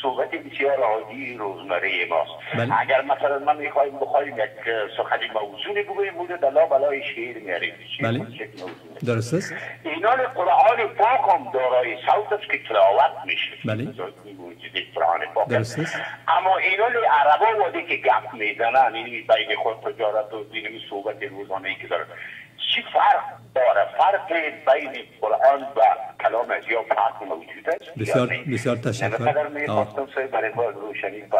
Speaker 6: صحبت بسیار عادی روزمره ماست. بله. اگر مثلا من می‌خوایم بخوایم یک سخنی موضوعی بگویم بوده دلا بلای شعر میاریم
Speaker 1: بله. درست است.
Speaker 6: اینا قرآن پاک هم دارای صوت است که تلاوت میشه.
Speaker 1: بله.
Speaker 6: قرآن پاک.
Speaker 1: درست است.
Speaker 6: اما اینا عربا وادی که گپ می‌زنن این بین خود تجارت و دینی صحبت روزانه ای که دارن. چی فرق داره؟ فرق بین قرآن و کلام از یا فرق موجود است؟
Speaker 1: بسیار بسیار تشکر.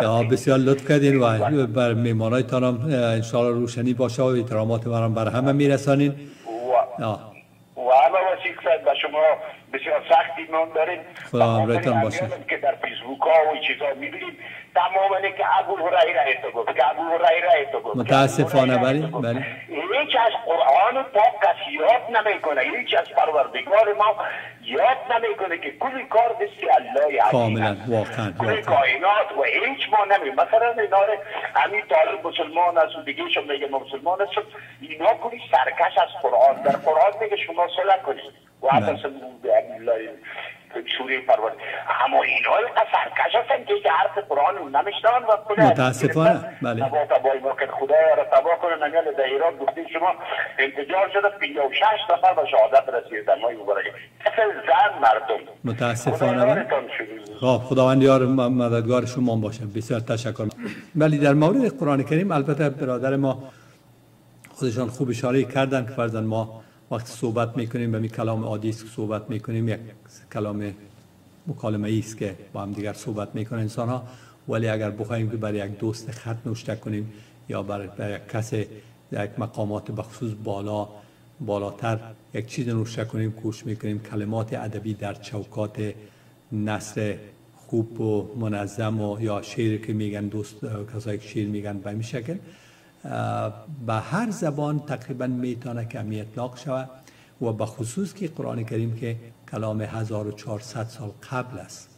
Speaker 6: آه.
Speaker 1: بسیار لطف کردین و بر میمانای تانم انشاءالله روشنی باشه و احترامات برام بر همه میرسانین.
Speaker 6: و و همه وسیق شما بسیار سختی من داریم.
Speaker 1: خدا همراهتان باشه.
Speaker 6: که در فیسبوک ها و چیزا می‌بینیم تماما که ابو هریره تو گفت که ابو هریره تو گفت
Speaker 1: متاسفانه بله بله.
Speaker 6: هیچ از قرآن پاک کسی یاد نمی‌کنه هیچ از پروردگار ما یاد نمی‌کنه که کل کار دستی الله
Speaker 1: کاملا واقعا
Speaker 6: کل کائنات و هیچ ما نمی مثلا اینا همین طالب مسلمان است و دیگه شما میگه مسلمان است. اینا کلی سرکش از قرآن. در قرآن میگه شما صلح کنید. و حتی الله سوره پرور اما اینا سرکش هستن که حرف قرآن نمیشنن و کل
Speaker 1: متاسفانه. بله.
Speaker 6: تبا تبا که خدا را تبا کنه. نمیال در ایران گفتیم شما انتجار شده 56 نفر به شهادت رسیدن. ما مبارک. اصل زن مردم.
Speaker 1: متاسفانه. بله. خب خداوند یار مددگار شما باشه. بسیار تشکر. ولی در مورد قرآن کریم البته برادر ما خودشان خوب اشاره کردن که فرزن ما وقتی صحبت می‌کنیم به می کلام عادی است که صحبت می‌کنیم یک کلام مکالمه است که با هم دیگر صحبت می‌کنن انسان ها ولی اگر بخوایم که برای یک دوست خط نوشته کنیم یا برای, یک کس یک مقامات بخصوص بالا بالاتر یک چیز نوشته کنیم کوش می‌کنیم کلمات ادبی در چوکات نصر خوب و منظم و یا شعر که میگن دوست کسایی که شعر میگن به این شکل. به هر زبان تقریبا می‌تونه که امی اطلاق شود و به خصوص که قرآن کریم که کلام 1400 سال قبل است.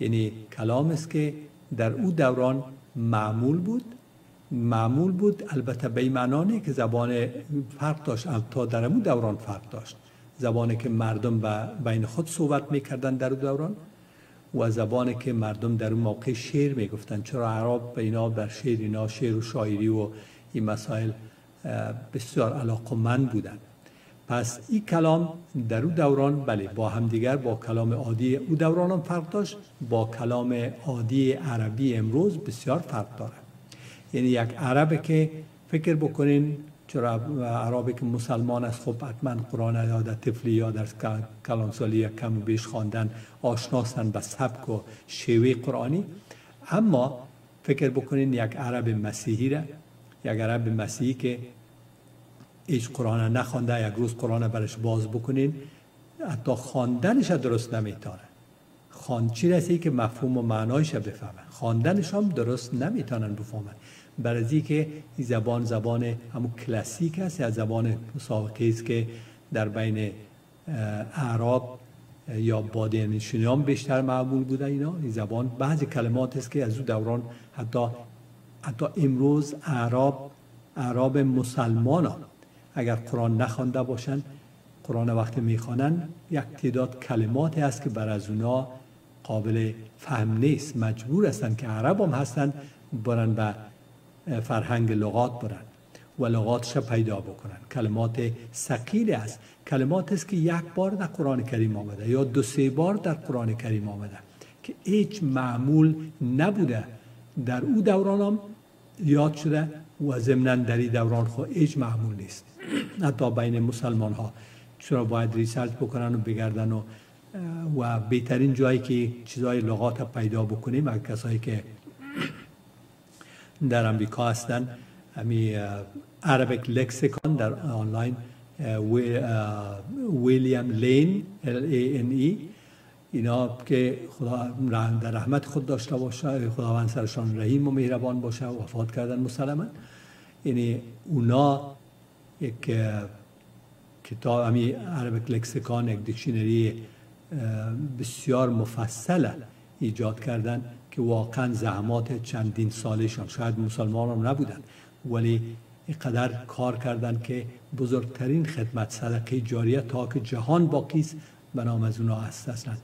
Speaker 1: یعنی کلام است که در او دوران معمول بود. معمول بود البته به معنی که زبان فرق داشت تا در امو دوران فرق داشت. زبانی که مردم بین خود صحبت می‌کردن در دوران. و زبانی که مردم در اون موقع شعر می‌گفتن. چرا عرب به اینا در شعر اینا شعر و شاعری و این مسائل بسیار علاقمند بودن. پس این کلام در او دوران بله با همدیگر با کلام عادی او دوران هم فرق داشت. با کلام عادی عربی امروز بسیار فرق داره. یعنی یک عرب که فکر بکنین چرا عربی که مسلمان است خب حتما قرآن یا در طفلی یا در کلانسالی کم و بیش خواندن آشناسن به سبک و شیوه قرآنی. اما فکر بکنین یک عرب مسیحی را یک عرب مسیحی که هیچ قرآن نخوانده یک روز قرآن برش باز بکنین حتی خواندنش درست نمی‌تونه. خواند چی رسی که مفهوم و معنایش بفهمن خواندنش هم درست نمی‌تونن بفهمن. برای که این زبان زبان همون کلاسیک است یا زبان مسابقه است که در بین اعراب یا بادیانشینیان بیشتر معمول بوده اینا. این زبان بعضی کلمات است که از او دوران حتی حتی امروز اعراب اعراب مسلمان ها اگر قرآن نخوانده باشن قرآن وقتی می‌خوانن یک تعداد کلمات است که بر از اونا قابل فهم نیست. مجبور هستند که عرب هم هستن برن به فرهنگ لغات برن و لغاتش پیدا بکنن. کلمات سقیل است. کلمات است که یک بار در قرآن کریم آمده یا دو سه بار در قرآن کریم آمده که هیچ معمول نبوده در او دوران هم یاد شده و ضمنا در این دوران خود هیچ معمول نیست. حتی بین مسلمان ها چرا باید research بکنن و بگردن و و بهترین جایی که چیزای لغات پیدا بکنیم اگر کسایی که در امریکا هستن. همی Arabic Lexicon در آنلاین ویلیام لین L A N E اینا که خدا در رحمت خود داشته باشه خداوند سرشان رحیم و مهربان باشه و وفات کردن مسلما. یعنی اونا یک کتاب همی عربیک لکسیکان یک دیکشنری بسیار مفصل ایجاد کردن که واقعا زحمات چندین سالشان شاید مسلمان هم نبودن ولی اینقدر کار کردن که بزرگترین خدمت صدقه جاریه تا که جهان باقی است به نام از اونا هست اصلا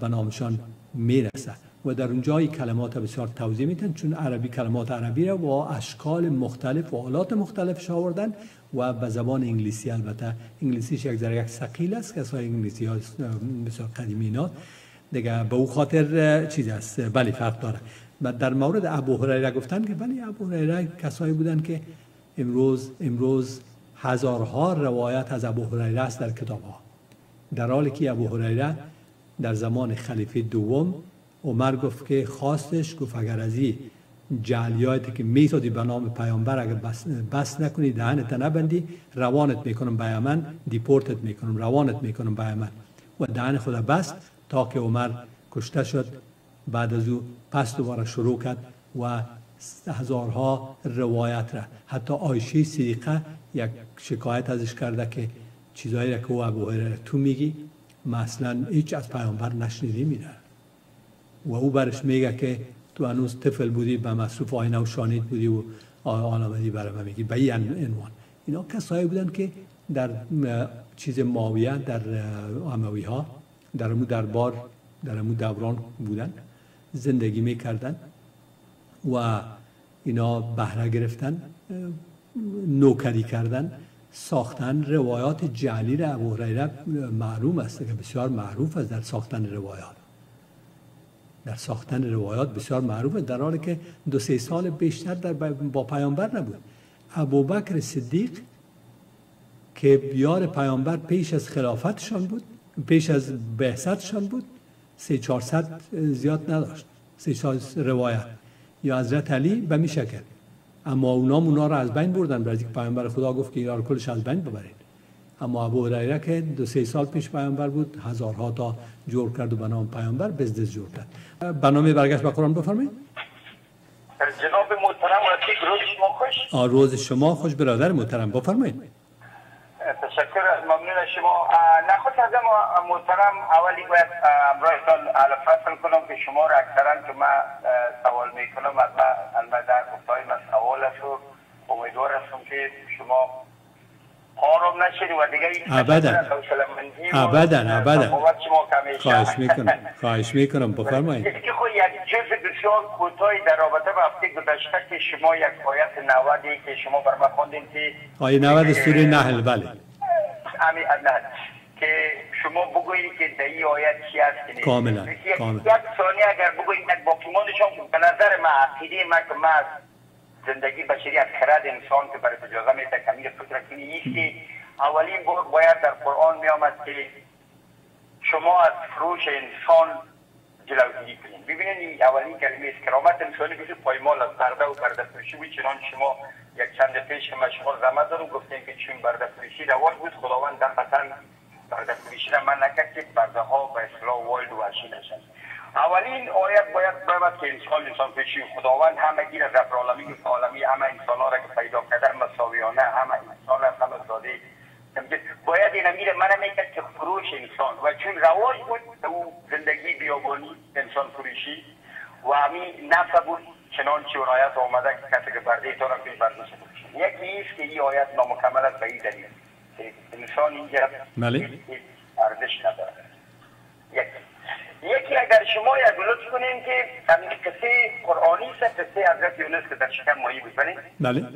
Speaker 1: به نامشان می‌رسه. و در اونجا کلمات بسیار توضیح میتن چون عربی کلمات عربی را با اشکال مختلف و آلات مختلف آوردن و به زبان انگلیسی البته انگلیسیش یک ذره یک ثقیل است اصلا انگلیسی ها بسیار قدیمی اینا. دیگه به او خاطر چیز است. بلی فرق داره. و در مورد ابو هریره گفتن که بلی ابو هریره کسایی بودن که امروز امروز هزارها روایت از ابو هریره است در کتاب ها در حالی که ابو هریره در زمان خلیفه دوم عمر گفت که خواستش گفت اگر از این جعلیاتی که میسادی به نام پیامبر اگر بس, بس نکنی دهنت نبندی روانت می‌کنم به یمن دیپورتت می‌کنم روانت می‌کنم به یمن. و دهن خود بست. تا که عمر کشته شد. بعد از او پس دوباره شروع کرد و هزارها روایت را حتی آیشه صدیقه یک شکایت ازش کرده که چیزایی را که او ابو تو میگی مثلا هیچ از پیامبر نشنیدی میره و او برش میگه که تو هنوز طفل بودی به مصروف آینه و شانید بودی و آمدی برای میگی. به این عنوان. اینا کسایی بودن که در چیز ماویه در اموی ها در امو دربار در امو دوران بودن زندگی می‌کردن و اینا بهره گرفتن نوکری کردن ساختن روایات جعلی را ابو هریره معلوم است که بسیار معروف است در ساختن روایات. در ساختن روایات بسیار معروف است در حالی که دو سه سال بیشتر در با پیامبر نبود. ابوبکر صدیق که بیار پیامبر پیش از خلافتشان بود پیش از بعثتشان بود. سه چهارصد زیاد نداشت. سه روایت. یا حضرت علی به می شکل اما اونا اونا رو از بین بردن. برای اینکه پیامبر خدا گفت که اینا رو کلش از بین ببرید. اما ابو هریره که دو سه سال پیش پیامبر بود هزارها تا جور کرد و به نام پیامبر بزدز جور کرد. برنامه برگشت به قرآن بفرمایید.
Speaker 7: جناب محترم روز شما خوش؟
Speaker 1: روز شما خوش برادر محترم. بفرمایید.
Speaker 7: تشکر از ممنون شما. نخست از محترم اولی باید امرایتان فصل کنم که شما را اکثرا که من سوال می‌کنم از من در گفتای من سوال است و امیدوار هستم که شما آرام نشید و دیگه
Speaker 1: ابدا. ابدا ابدا. خواهش می‌کنم خواهش می‌کنم. بفرمایید.
Speaker 7: که خود یک جزء بسیار کوتاهی در رابطه با هفته گذشته که شما یک آیت 90 که شما بر ما خوندین که
Speaker 1: آیه 90 سوره نحل بله.
Speaker 7: امی نه که شما بگویید که در این آیت چی هست
Speaker 1: کاملا
Speaker 7: کاملا. یک ثانیه اگر بگویید یک باقیمانشون به نظر ما عقیده ما که ما زندگی بشری از خرد انسان که برای اجازه میده کمی فکر کنی که اولین بار باید در قرآن می آمد که شما از فروش انسان جلوگیری کنید. ببینید این اولین کلمه است. کرامت انسانی بیشتر پایمال از پرده و پرده فروشی بود. چنان شما یک چند پیش مشغول زمه دارو گفتیم که چون پرده فروشی رواج بود خداوند در قطن پرده فروشی را من نکرد که پرده ها به اصلاح والد و نشد اولین آیت باید برود که انسان انسان پیشی خداوند همه گیر از رب العالمین عالمی همه انسان ها را که پیدا کرده مساویانه همه انسان را همه زاده. باید این میره من می‌کرد که فروش انسان و چون رواج بود او زندگی بیابانی انسان فروشی و همین نفع بود چنان چه اون آیت آمده که کسی که برده تو را که برده یکی ایست که این آیت نامکمل است به این دلیل انسان اینجا
Speaker 1: بله.
Speaker 7: ارزش نداره یکی یکی اگر شما یک لطف کنیم که همین قصه قرآنی است قصه حضرت یونس که در شکم ماهی بود. بله؟
Speaker 1: بله.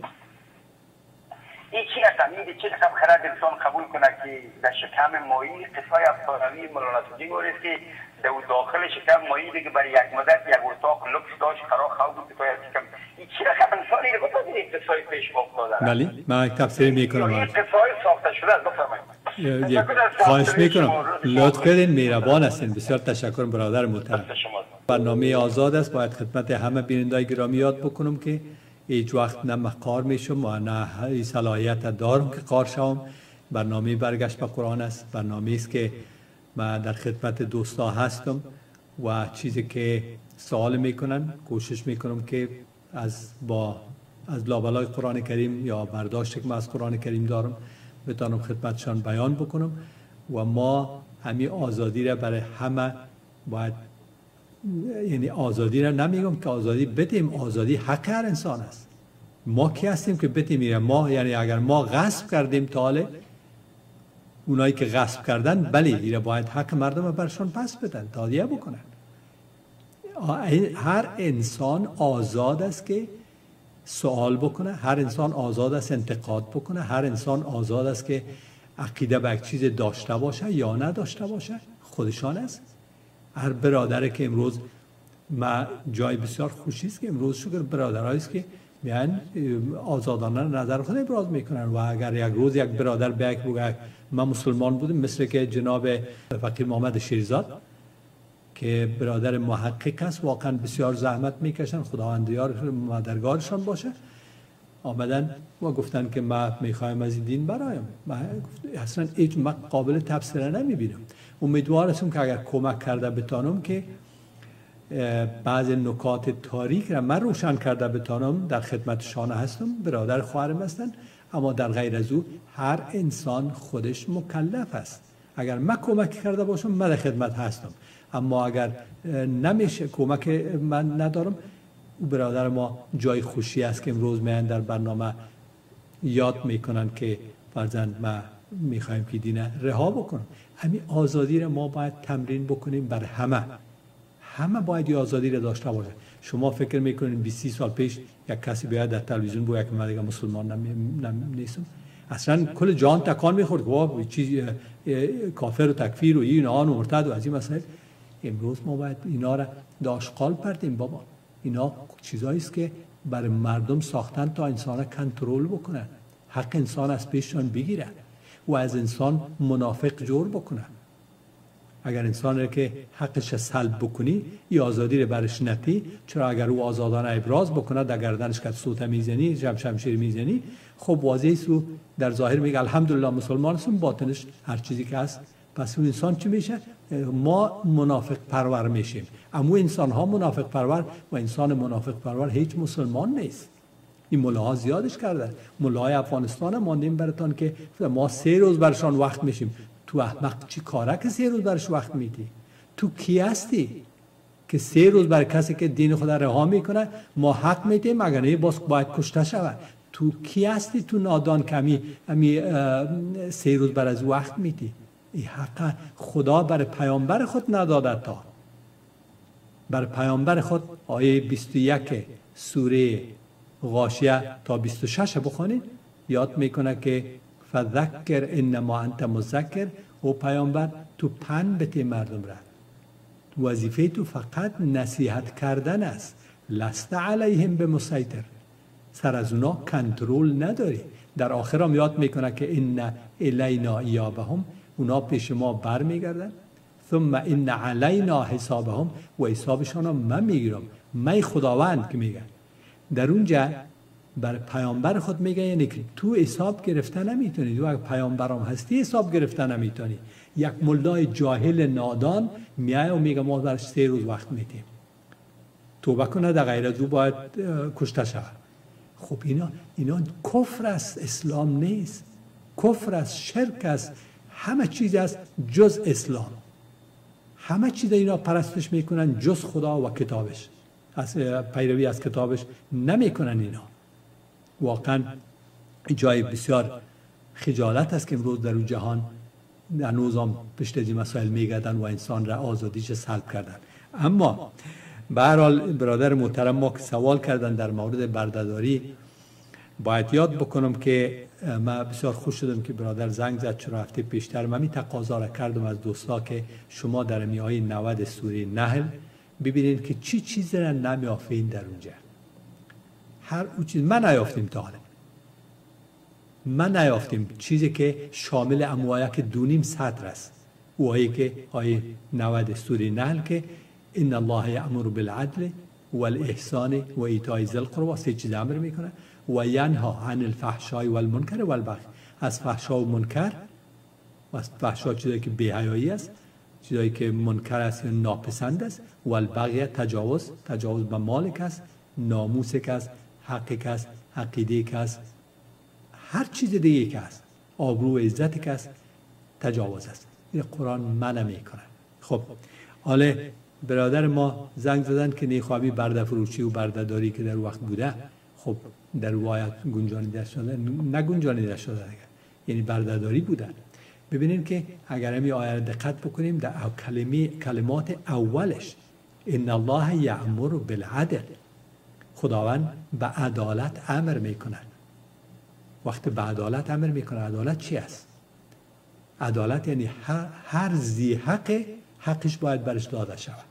Speaker 7: این چی همین چی رقم خرد انسان قبول کنه که در شکم ماهی قصه افسانوی مولانا توجی است که در داخل شکم ماهی دیگه برای یک مدت یک اتاق لکس داشت قرار خواب بود که شکم. این چی رقم انسانی رو گفت این قصه پیش افتاده
Speaker 1: بله. من تفسیر می‌کنم.
Speaker 7: این قصه ساخته شده است بفرمایید.
Speaker 1: خواهش می‌کنم. لطف کردین میربان هستین. بسیار تشکر برادر محترم. برنامه آزاد است. باید خدمت همه بینندای گرامی یاد بکنم که هیچ وقت نه مقار میشم و نه صلاحیت دارم که قار شوم. برنامه برگشت به قرآن است. برنامه است که من در خدمت دوستا هستم و چیزی که سوال می‌کنن کوشش می‌کنم که از با از لابلای قرآن کریم یا برداشتی که من از قرآن کریم دارم بتانم خدمتشان بیان بکنم و ما همین آزادی را برای همه باید یعنی آزادی را نمیگم که آزادی بدیم آزادی حق هر انسان است. ما کی هستیم که بتیم ما یعنی اگر ما غصب کردیم تاله اونایی که غصب کردن بله ایره باید حق مردم برشان پس بدن تادیه بکنن. هر انسان آزاد است که سوال بکنه هر انسان آزاد است انتقاد بکنه هر انسان آزاد است که عقیده به یک چیز داشته باشه یا نداشته باشه خودشان است. هر برادره که امروز ما جای بسیار خوشی است که امروز شکر برادرایی است که میان آزادانه نظر خود ابراز می‌کنن. و اگر یک روز یک برادر بیاک بگه ما مسلمان بودیم مثل که جناب فقیر محمد شیرزاد که برادر محقق است واقعا بسیار زحمت می‌کشن. خداوند یار مادرگارشان باشه. آمدن و گفتن که ما می‌خوایم از این دین برایم اصلا هیچ قابل تفسیر نمی‌بینم امیدوار هستم که اگر کمک کرده بتانم که بعض نکات تاریک را من روشن کرده بتانم در خدمت شانه هستم. برادر خواهرم هستن. اما در غیر از او هر انسان خودش مکلف است. اگر من کمک کرده باشم من در خدمت هستم. اما اگر نمیشه کمک من ندارم برادر ما جای خوشی است که امروز میان در برنامه. یاد می‌کنن که فرزند ما می‌خوایم که دینه رها بکنم. همین آزادی را ما باید تمرین بکنیم بر همه. همه باید یه آزادی را داشته باشه شما فکر می‌کنین 20 سال پیش یک کسی بیاد در تلویزیون بگه که من دیگه مسلمان نم نیستم. اصلا کل جان تکان می‌خورد. وا چیز کافر و تکفیر و این آن و مرتد و از این مسائل. امروز ما باید اینا را داشقال پردیم بابا. اینا چیزایی است که برای مردم ساختن تا انسان کنترل بکنن. حق انسان از پیششان بگیرن و از انسان منافق جور بکنن. اگر انسان را که حقش سلب بکنی ای آزادی رو برش نتی چرا اگر او آزادانه ابراز بکنه در گردنش که صوت می‌زنی جمع شمشیر می‌زنی؟ خب واضح سو در ظاهر میگه الحمدلله مسلمان هستم باطنش هر چیزی که هست پس اون انسان چی میشه؟ ما منافق پرور میشیم. اما انسان ها منافق پرور و انسان منافق پرور هیچ مسلمان نیست. این ملاها زیادش کرده. ملاهای افغانستان ماندیم براتان که ما سه روز برشان وقت میشیم. تو احمق چی کاره که سه روز برش وقت میدی؟ تو کی هستی که سه روز بر کسی که دین خدا رها می‌کنه ما حق میدیم اگر نه باز باید کشته شود؟ تو کی هستی تو نادان کمی امی سه روز بر از وقت میدی؟ ای حقا خدا بر پیامبر خود نداده تا. بر پیامبر خود آیه 21 سوره غاشیه تا 26 بخونید یاد می‌کنه که فذکر انما انت مذکر. او پیامبر تو پن بته مردم را وظیفه تو فقط نصیحت کردن است. لست علیهم به مسیطر. سر از اونا کنترل نداری. در آخر هم یاد می‌کنه که ان الینا ایابهم. اونا پیش ما بر میگردن ثم ان علینا حسابهم و حسابشان هم من می‌گیرم. من خداوند که میگه در اونجا بر پیامبر خود میگه یعنی که تو حساب گرفته نمی‌تونی. تو اگر پیامبرام هستی حساب گرفته نمی‌تونی. یک ملدای جاهل نادان میای و میگه ما برش سه روز وقت میدیم. توبه کنه در غیر دو باید کشته شود. خب اینا اینا کفر است اسلام نیست. کفر است شرک است. همه چیز است جز اسلام. همه چیز اینا پرستش می‌کنن جز خدا و کتابش. از پیروی از کتابش نمی‌کنن اینا. واقعا جای بسیار خجالت است که امروز در اون جهان هنوز هم پشت این مسائل میگردن و انسان را آزادیش سلب کردن. اما به هر حال برادر محترم ما که سوال کردن در مورد بردهداری باید یاد بکنم که من بسیار خوش شدم که برادر زنگ زد چرا هفته پیشتر. من تقاضا را کردم از دوستا که شما در میای 90 سوره نحل ببینید که چی چیزی را نمیافین در اونجا. هر او چیز من نیافتیم تا حالا. من نیافتیم. چیزی که شامل اموایه که دونیم سطر است. او آیه که آیه 90 سوره نحل که ان الله یامر بالعدل والاحسان و ایتای ذی القربا سه چیز امر می‌کنه و ینها عن الفحشاء والمنکر والبغی. از فحشا و منکر و از فحشا چیزایی که بی‌حیایی است چیزایی که منکر است یا ناپسند است. و البغی تجاوز تجاوز به مالک است ناموس است حق است عقیده است. هر چیز دیگه که است آبرو و عزت است تجاوز است. این قرآن منع می‌کنه خب حالا برادر ما زنگ زدن که نیخوابی برده فروشی و برده داری که در وقت بوده خب در روایت گنجانیده شده نگنجانیده شده دیگه یعنی بردهداری بودن. ببینیم که اگر همی آیه دقت بکنیم در کلمه کلمات اولش ان الله یعمر بالعدل خداوند به عدالت امر می‌کنه وقتی به عدالت امر می‌کنه عدالت چی است؟ عدالت یعنی هر زی حق حقش باید برش داده شود.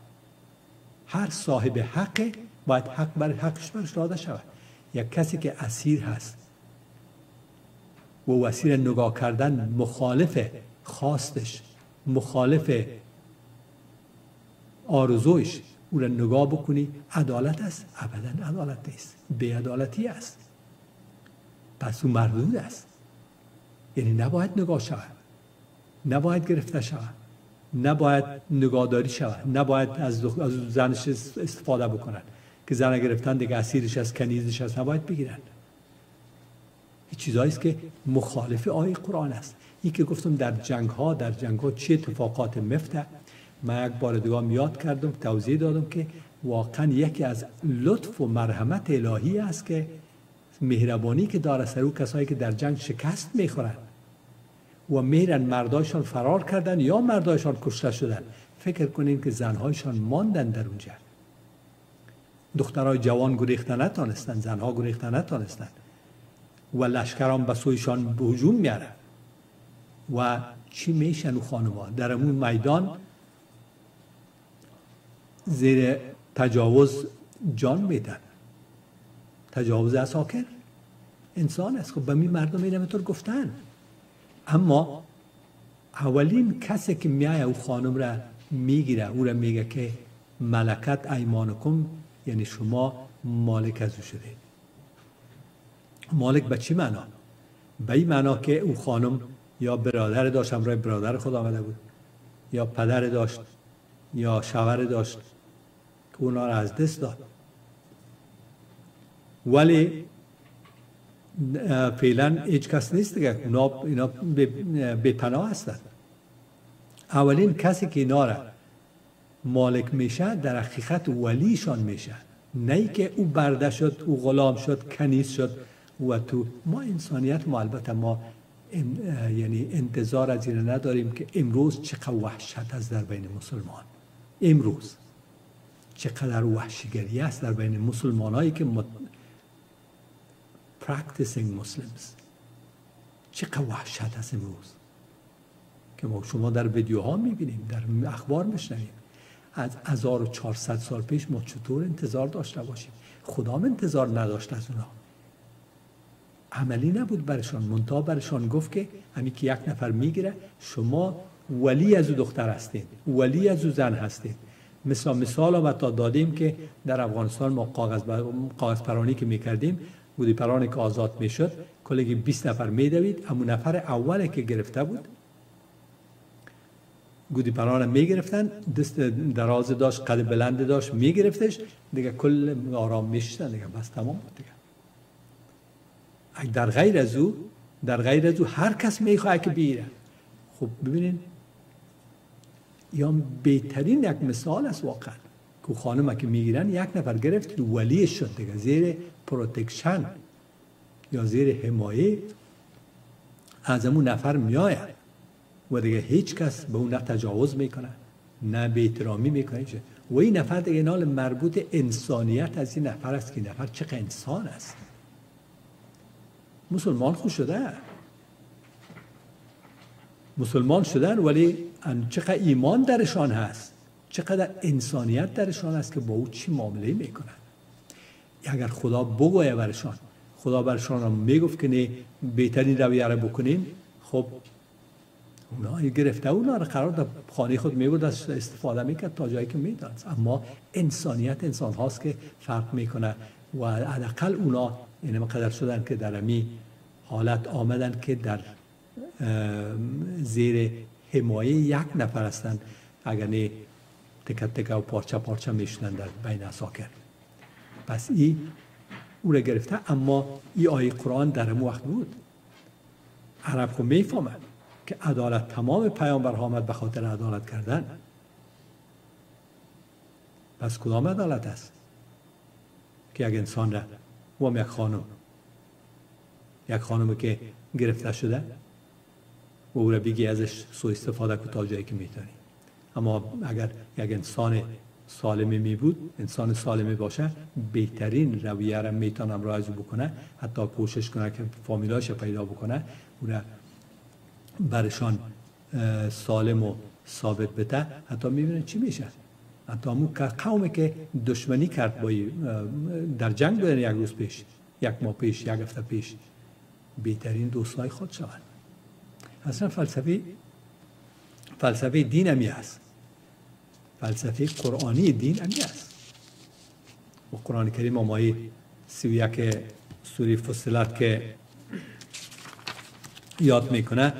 Speaker 1: هر صاحب حق باید حق بر حقش برش داده شود. یک کسی که اسیر هست و اسیر نگاه کردن مخالف خواستش مخالف آرزویش او را نگاه بکنی عدالت است. ابدا عدالت نیست. عدالتی است. پس او مردود است. یعنی نباید نگاه شود. نباید گرفته شود. نباید نگاهداری شود. نباید از, از زنش استفاده بکنن که زن گرفتن دیگه اسیرش از کنیزش از نباید بگیرن. این چیزهایی است که مخالف آیه قرآن است. این که گفتم در جنگ ها در جنگ ها چه اتفاقات مفته. من یک بار دیگه یاد کردم توضیح دادم که واقعا یکی از لطف و مرحمت الهی است که مهربانی که داره سر کسایی که در جنگ شکست می‌خورن و میرن مردایشان فرار کردن یا مردایشان کشته شدن. فکر کنین که زنهایشان ماندن در اونجا دخترای جوان گریخته نتانستن زنها گریخته نتانستن. و لشکران به سویشان به هجوم میاره. و چی میشن او خانما در اون میدان زیر تجاوز جان میدن. تجاوز اساکر انسان است. خب به می مردم اینم طور گفتن. اما اولین کسی که میای او خانم را می‌گیره او را میگه که ملکت ایمانکم یعنی شما مالک از او شده مالک به چی معنا؟ به این معنا که او خانم یا برادر داشت همراه برادر خود آمده بود یا پدر داشت یا شوهر داشت که اونا را از دست داد. ولی فعلا هیچ کس نیست دیگه. اونا اینا به پناه هستند اولین کسی که اینا را مالک میشه در حقیقت ولیشان میشه. نه که او برده شد او غلام شد کنیز شد. و تو ما انسانیت ما البته ما یعنی انتظار از این نداریم که امروز چقدر وحشت است در بین مسلمان. امروز چقدر وحشیگری است در بین مسلمان هایی که مت... practicing Muslims. چقدر وحشت است امروز. که ما شما در ویدیوها می‌بینیم در اخبار میشنویم. از 1400 سال پیش ما چطور انتظار داشته باشیم؟ خدا انتظار نداشت از اونا. عملی نبود برشان. منتها برشان گفت که همین که یک نفر می‌گیره شما ولی از او دختر هستید ولی از او زن هستید مثال مثال آمد تا دادیم که در افغانستان ما کاغذ, کاغذ پرانی که می‌کردیم بودی پرانی که آزاد می‌شد کلگی 20 نفر میدوید اما نفر اوله که گرفته بود گودی پرانه می‌گرفتن دست دراز داشت قد بلند داشت میگرفتش. دیگه کل آرام میشتن دیگه بس تمام بود دیگه. در غیر از او در غیر از او هر کس می‌خواد که بیره. خب ببینین یا بهترین یک مثال است واقعا. که خانم که می‌گیرن یک نفر گرفت ولی شد دیگه زیر پروتکشن یا زیر حمایه. از امون نفر میآید. و دیگه هیچ کس به اون نه تجاوز می‌کنه نه به احترامی می‌کنه. و این نفر دیگه نال مربوط انسانیت از این نفر است که نفر چقدر انسان است. مسلمان خوش شده. مسلمان شدن ولی چقدر ایمان درشان هست چقدر انسانیت درشان هست که با او چی معامله می‌کنن اگر خدا بگویه برشان خدا برشان را می‌گفت که نه بهترین رویه را بکنین. خب اونا گرفته اونا رو قرار در خانه خود می بود استفاده می‌کرد تا جایی که می‌داد. اما انسانیت انسان هاست که فرق می‌کنه و حداقل اونا این یعنی قدر شدن که در امی حالت آمدن که در زیر حمایه یک نفر هستن. اگر نه تکه تکه و پارچه پارچه میشنن در بین اساکر پس ای او را گرفته اما ای آیه قرآن در امو وقت بود. عرب خو می‌فهمد که عدالت تمام پیامبر آمد به خاطر عدالت کردن. پس کدام عدالت است؟ که یک انسان را و یک خانم یک خانم که گرفته شده و او را بگی ازش سو استفاده که تا جایی که می‌تونی. اما اگر یک انسان سالمی می بود انسان سالمی باشه بهترین رویه را می‌تونم را بکنه حتی کوشش کنه که فامیلاش پیدا بکنه او را برشان سالم و ثابت بده. حتی می‌بینن چی میشه؟ حتی همون قومی که دشمنی کرد با در جنگ بودن یک روز پیش یک ماه پیش یک هفته پیش. بهترین دوستای خود شوند. اصلا فلسفه فلسفه دین همی است. فلسفه قرآنی دین همی است. و قرآن کریم آمایی سی و یک سوری فصلت که یاد می‌کنه.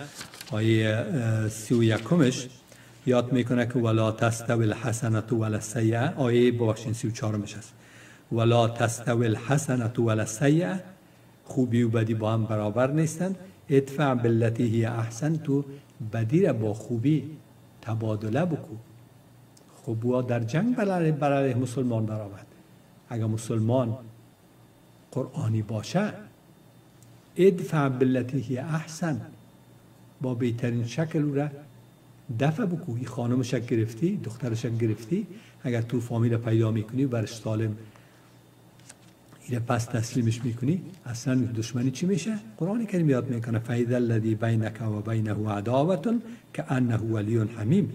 Speaker 1: آیه سی و یکمش یاد می‌کنه که ولا تستوی الحسنت ولا السیعه آیه ببخشین سی و چهارمش هست ولا تستوی الحسنت ولا السیعه خوبی و بدی با هم برابر نیستن. ادفع بالتي هی احسن تو بدی را با خوبی تبادله بکو. خوب در جنگ برای, برای مسلمان برآمد. اگر مسلمان قرآنی باشه ادفع بالتي هی احسن. با بهترین شکل او را دفع بکو این خانمش گرفتی دخترش گرفتی. اگر تو فامیل پیدا می‌کنی برش سالم. این پس تسلیمش می‌کنی. اصلا دشمنی چی میشه؟ قرآن کریم یاد می‌کنه فاذا الذی بینک و بینه عداوه که انه ولی حمیم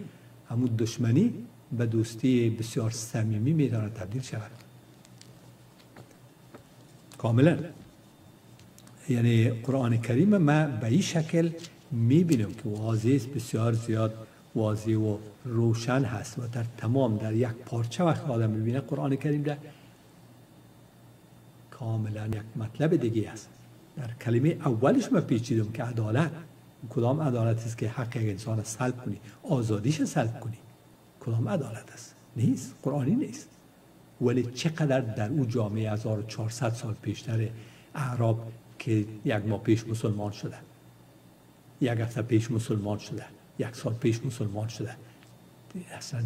Speaker 1: همون دشمنی به دوستی بسیار صمیمی میدانه تبدیل شود. کاملا. یعنی قرآن کریم ما به این شکل می‌بینیم که واضح بسیار زیاد واضح و روشن هست و در تمام در یک پارچه وقت آدم می‌بینه قرآن کریم در کاملا یک مطلب دیگه است. در کلمه اولش ما پیچیدم که عدالت کدام عدالت است که حق یک انسان سلب کنی؟ آزادیش سلب کنی؟ کدام عدالت است؟ نیست قرآنی نیست. ولی چقدر در او جامعه 1400 سال پیشتر اعراب که یک ماه پیش مسلمان شدن. یک هفته پیش مسلمان شده. یک سال پیش مسلمان شده. اصلا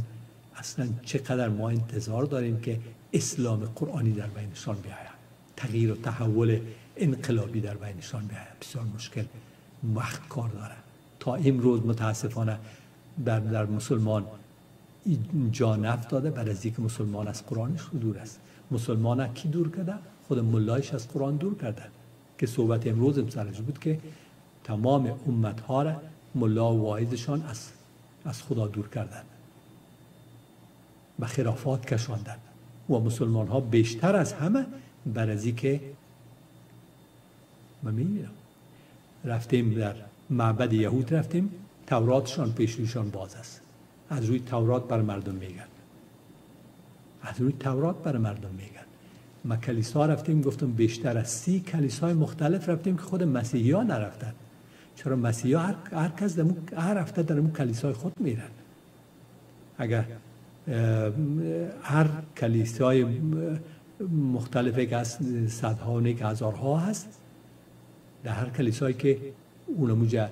Speaker 1: اصلا چقدر ما انتظار داریم که اسلام قرآنی در بینشان بیاید. تغییر و تحول انقلابی در بینشان به بسیار مشکل. وقت کار داره. تا امروز متاسفانه در, در مسلمان جا نفتاده بعد از اینکه مسلمان از قرآنش دور است. مسلمان کی دور کرده؟ خود ملایش از قرآن دور کردن که صحبت امروز سرش بود که تمام امت ها را ملا و واعظشان از از خدا دور کردن و خرافات کشاندن و مسلمان ها بیشتر از همه بر از که من رفتیم در معبد یهود رفتیم توراتشان پیش رویشان باز است. از روی تورات بر مردم میگن از روی تورات بر مردم میگن ما کلیسا رفتیم گفتم بیشتر از سی کلیسای مختلف رفتیم که خود مسیحی ها نرفتن چرا مسیحی ها هر, هر کس در هر هفته در اون کلیسای خود میرن. اگر هر کلیسای مختلف که از صدها و نیک هزارها هست در هر کلیسایی که اون موجه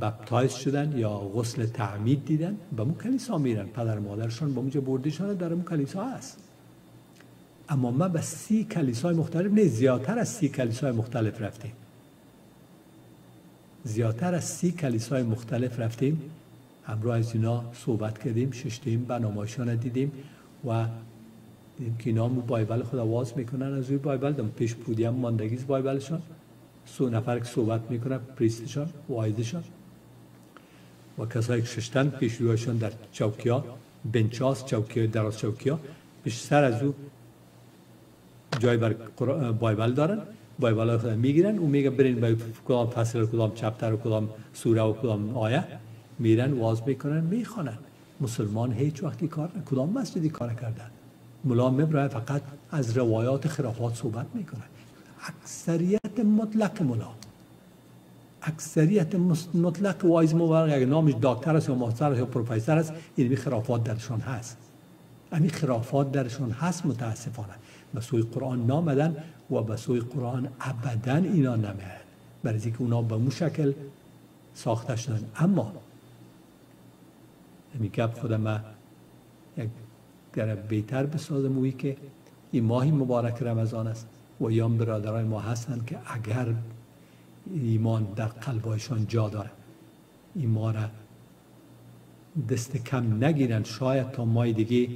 Speaker 1: بپتایز شدن یا غسل تعمید دیدن به مو کلیسا میرن. پدر مادرشان با موجه بردیشان در مو کلیسا هست. اما ما به سی کلیسای مختلف نه زیادتر از سی کلیسای مختلف رفتیم. زیادتر از سی کلیسای مختلف رفتیم. همراه از اینا صحبت کردیم ششتیم برنامهشان دیدیم و دیدیم که اینا بایبل خود آواز می‌کنن از روی بایبل دم پیش بودی هم ماندگیز بایبلشان. سو نفر که صحبت می‌کنن پریستشان وایدشان و کسایی که ششتن پیش رویشان در چوکیا بنچاس چوکیا دراز چوکیا پیش سر از او جای بر بایبل دارن. بایبل خود می‌گیرن. و میگه برین به کدام فصل کدام چپتر و کدام سوره و کدام آیه میرن واز می‌کنن می‌خوانن. مسلمان هیچ وقتی کار نه کدام مسجدی کار کردن ملا مبرای فقط از روایات خرافات صحبت می‌کنن اکثریت مطلق ملا. اکثریت مطلق وایز مبارک اگر نامش دکتر است یا ماستر است یا پروفسور است این خرافات درشان هست. همین خرافات درشان هست متاسفانه. به سوی قرآن نامدن و به سوی قرآن ابدا اینا نمیاد برای اینکه اونا به مو شکل ساخته شدن. اما همین گپ خودم یک گر بهتر بسازم وی که این ماهی مبارک رمضان است و ایام برادرای ما هستن که اگر ایمان در قلبایشان جا داره این ما را دست کم نگیرن شاید تا ماه دیگه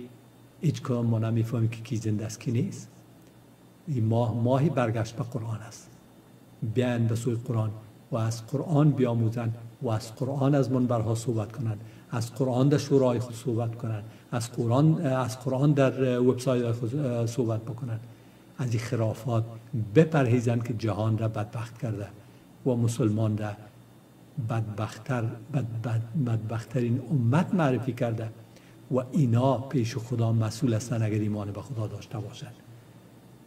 Speaker 1: هیچ کدام ما نمی‌فهمیم که کی زنده است کی نیست. این ماه ماهی برگشت به قرآن است. بیان به سوی قرآن و از قرآن بیاموزن و از قرآن از منبرها صحبت کنند. از قرآن در شورای خود صحبت کنند. از قرآن از قرآن در وبسایت خود صحبت بکنند. از این خرافات بپرهیزند که جهان را بدبخت کرده و مسلمان را بدبختتر بد بد بدبختترین امت معرفی کرده. و اینا پیش خدا مسئول هستند اگر ایمان به خدا داشته باشند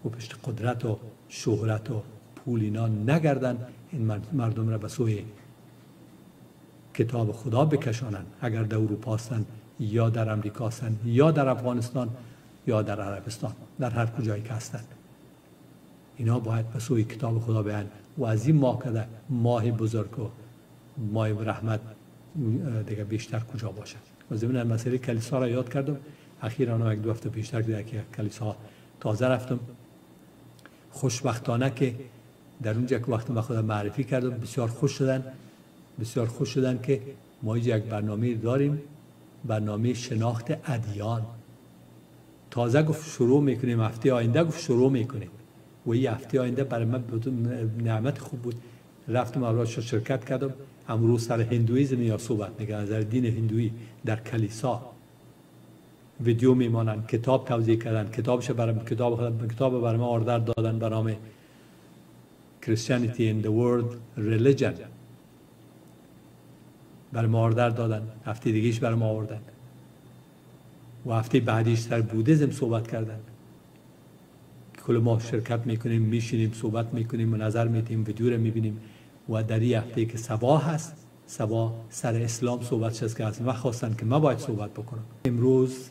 Speaker 1: و پشت قدرت و شهرت و پول اینا نگردن. این مردم را به سوی کتاب خدا بکشانند اگر در اروپا هستند یا در امریکا هستند یا در افغانستان یا در عربستان. در هر کجایی که هستند اینا باید به سوی کتاب خدا بیان. و از این ماه کده ماه بزرگ و ماه رحمت دیگه بیشتر کجا باشد و زمین مسئله کلیسا را یاد کردم. اخیرا یک دو هفته پیشتر که کلیسا تازه رفتم. خوشبختانه که در اونجا که وقت ما خودم معرفی کردم بسیار خوش شدن. بسیار خوش شدن که ما یک برنامه داریم. برنامه شناخت ادیان. تازه گفت شروع می‌کنیم هفته آینده گفت شروع می‌کنیم. و این هفته آینده برای من نعمت خوب بود. رفتم اولش شرکت کردم. امروز سر هندویزم یا صحبت میگن از دین هندویی در کلیسا ویدیو میمانن کتاب توضیح کردن کتابش برام کتاب کتاب برام آردر دادن به نام Christianity in the World Religion. برای ما آردر دادن. هفته دیگهش برای ما آوردن. و هفته بعدیش سر بودیزم صحبت کردن. کل ما شرکت می‌کنیم میشینیم صحبت می‌کنیم و نظر میدیم ویدیو رو می‌بینیم. و در این هفته که سبا هست سبا سر اسلام صحبت هست که از ما خواستن که ما باید صحبت بکنم. امروز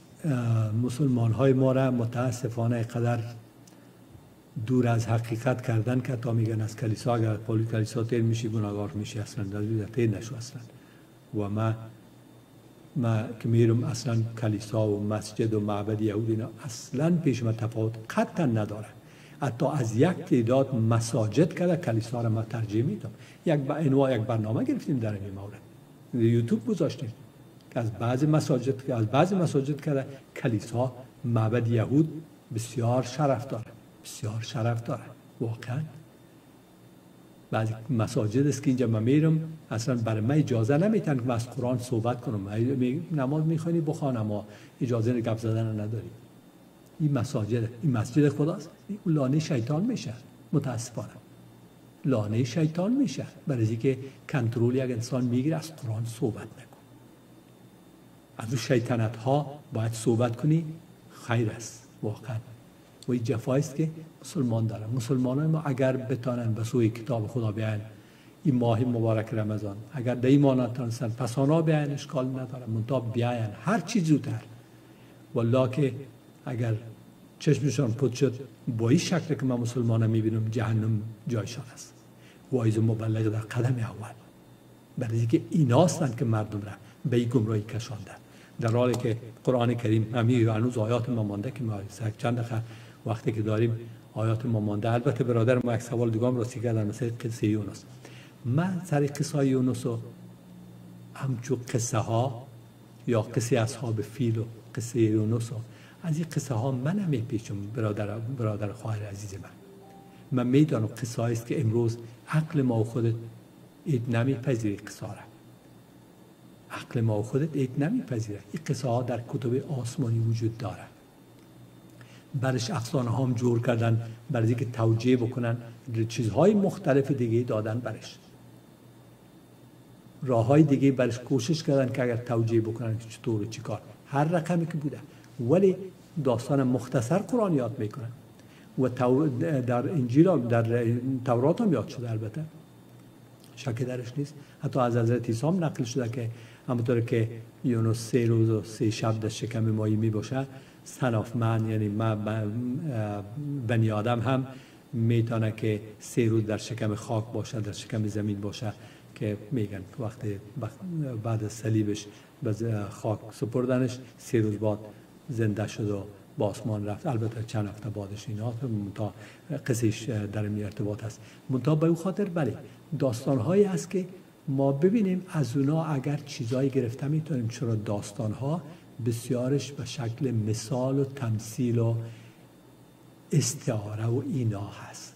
Speaker 1: مسلمان های ما را متاسفانه قدر دور از حقیقت کردن که تا میگن از کلیسا اگر پولی کلیسا تیر میشی گناهگار میشی اصلا در تیر نشو اصلا. و ما ما که میرم اصلا کلیسا و مسجد و معبد یهودی اصلا پیش ما تفاوت قطعا نداره. حتی از یک تعداد مساجد کرده کلیسا را ما ترجیح میدم یک با انواع یک برنامه گرفتیم در این مورد. یوتیوب گذاشتیم که از بعضی مساجد از بعضی مساجد کرده کلیسا معبد یهود بسیار شرف داره بسیار شرف داره واقعا. بعضی مساجد است که اینجا من میرم اصلا برای من اجازه نمیتن که از قرآن صحبت کنم. نماز می‌خوانی بخوان اما اجازه گپ زدن نداری این مساجد این مسجد خداست. لانه شیطان میشه. متاسفانه. لانه شیطان میشه. برای اینکه کنترل یک انسان می‌گیره از قرآن صحبت نکن. از اون شیطنت ها باید صحبت کنی. خیر است. واقعا. و این جفایی است که مسلمان دارن. مسلمان ما اگر بتانن به سوی کتاب خدا بیان این ماه مبارک رمضان اگر در این ماه پس آنها بیاین اشکال نداره. منتها بیاین هر چی زودتر. والله که اگر چشمشان پد شد. با این شکل که من مسلمان می‌بینم جهنم جایشان است. وایز مبلغ در قدم اول. برای اینکه ایناستند که مردم را به این گمراهی کشاندن در حالی که قرآن کریم همین هنوز آیات ما مانده که ما چند دقیقه وقتی که داریم آیات ما مانده. البته برادر ما یک سوال هم راستی کردن مثل قصه یونس. من سر قصه یونس و همچو قصه ها یا قصه اصحاب فیل و قصه یونس و از این قصه ها من هم پیچم برادر, برادر خواهر عزیز من. من می‌دانم قصه است که امروز عقل ما و خودت اید نمیپذیره قصه را. عقل ما و خودت اید نمیپذیره. این قصه ها در کتب آسمانی وجود داره برش افسانه هم جور کردن برای که توجیه بکنن چیزهای مختلف دیگه دادن برش. راه های دیگه برش کوشش کردن که اگر توجیه بکنن که چطور چیکار هر رقمی که بوده. ولی داستان مختصر قرآن یاد می‌کنن و در انجیل در تورات هم یاد شده البته. شک درش نیست. حتی از حضرت عیسی هم نقل شده که همونطور که یونس سه روز و سه شب در شکم مایی می باشه من یعنی ما بنی آدم هم می‌تونه که سه روز در شکم خاک باشه در شکم زمین باشه که میگن. وقتی بعد از صلیبش به خاک سپردنش سه روز بعد زنده شد و با آسمان رفت. البته چند هفته بعدش اینا تا قصیش در این ارتباط هست منتها به اون خاطر بله داستان هایی هست که ما ببینیم از اونا اگر چیزایی گرفته می‌تونیم چرا داستان ها بسیارش به شکل مثال و تمثیل و استعاره و اینا هست.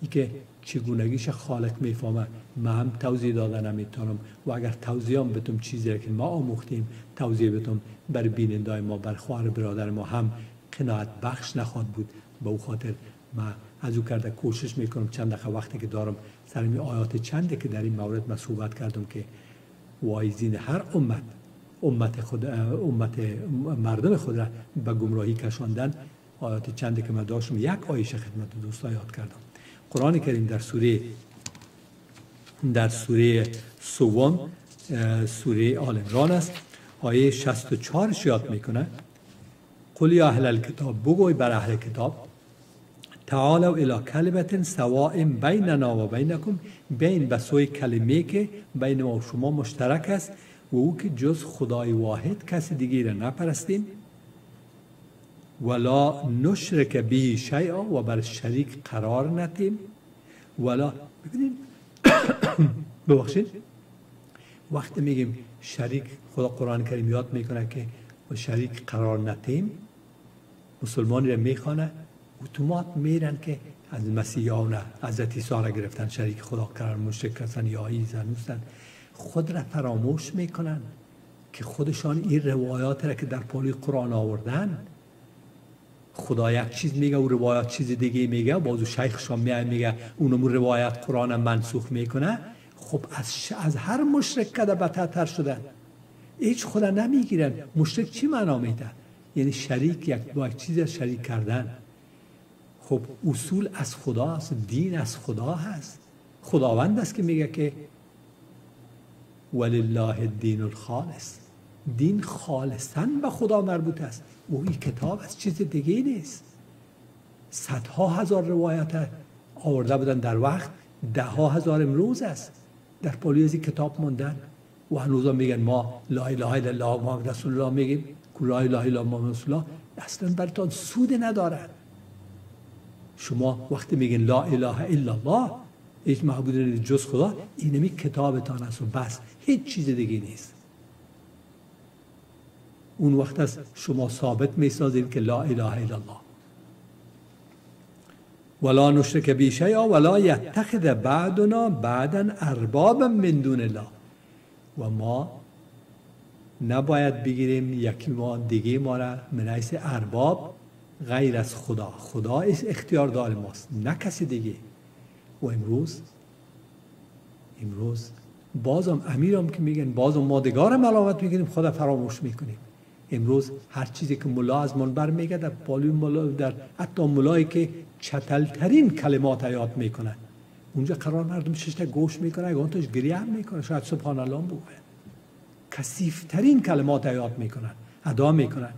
Speaker 1: ای که چگونگیش خالق می‌فهمه. من هم توضیح دادن نمی‌تونم و اگر توضیح هم بتم چیزی که ما آموختیم توضیح بتم بر بینندای ما بر خواهر برادر ما هم قناعت بخش نخواد بود. به او خاطر ما از او کرده کوشش می‌کنم چند دقیقه وقتی که دارم سر می آیات چنده که در این مورد من کردم که وایزین هر امت امت, خود امت مردم خود را به گمراهی کشاندن. آیات چنده که من داشتم یک آیش خدمت دوستا یاد کردم. قرآن کریم در سوره در سوره سوم سوره آل عمران است. آیه 64 یاد می‌کنه. قل یا اهل الکتاب بگوی بر اهل کتاب. تعالوا الى کلمت سواء بیننا و بینکم بین به سوی کلمه که بین ما و شما مشترک است و او که جز خدای واحد کسی دیگه را نپرستیم. ولا نشرک به شیئا و بر شریک قرار ندیم ولا ببینید. *coughs* ببخشید. وقتی میگیم شریک خدا قرآن کریم یاد می‌کنه که و شریک قرار ندیم مسلمانی را می‌خوانه اتومات میرن که از مسیحیان از عیسی را گرفتن. شریک خدا قرار مشرک هستن یا هستن خود را فراموش می‌کنن که خودشان این روایات را که در پالی قرآن آوردن خدا یک چیز میگه و روایات چیز دیگه میگه. بازو شیخشان میگه میگه اونم روایت قرآن منسوخ می‌کنه. خب از, از هر مشرک کده بدتر شدن. هیچ خدا نمی‌گیرن. مشرک چی معنا میده یعنی شریک یک با یک چیز شریک کردن. خب اصول از خدا است دین از خدا هست. خداوند است که میگه که ولله الدین الخالص. دین خالصا به خدا مربوط است. او این کتاب از چیز دیگه نیست. صدها هزار روایت آورده بودن در وقت. ده ها هزار امروز است. در این کتاب موندن. و هنوز میگن ما لا اله الا الله محمد رسول الله میگیم. لا اله الا محمد رسول الله. اصلا برتان سود ندارد شما وقتی میگن لا اله الا الله هیچ معبود جز خدا اینمی کتابتان است و بس. هیچ چیز دیگه نیست. اون وقت است شما ثابت می‌سازید که لا اله الا الله. ولا نشرک بی شیئا ولا یتخذ بعدنا بعدا اربابا من دون الله. و ما نباید بگیریم یکی ما دیگه ما را من ارباب غیر از خدا. خدا اختیار دار ماست نه کسی دیگه. و امروز امروز بازم امیرم که میگن بازم مادگار ملامت می‌کنیم خدا فراموش می‌کنیم. امروز هر چیزی که ملا از منبر میگه در بالوی ملا در حتی ملایی که چتلترین کلمات حیات می‌کنن اونجا قرار مردم ششتا گوش می‌کنه اگه توش گریه هم می‌کنه شاید سبحان الله بگه کسیفترین کلمات حیات می‌کنن ادا می‌کنن.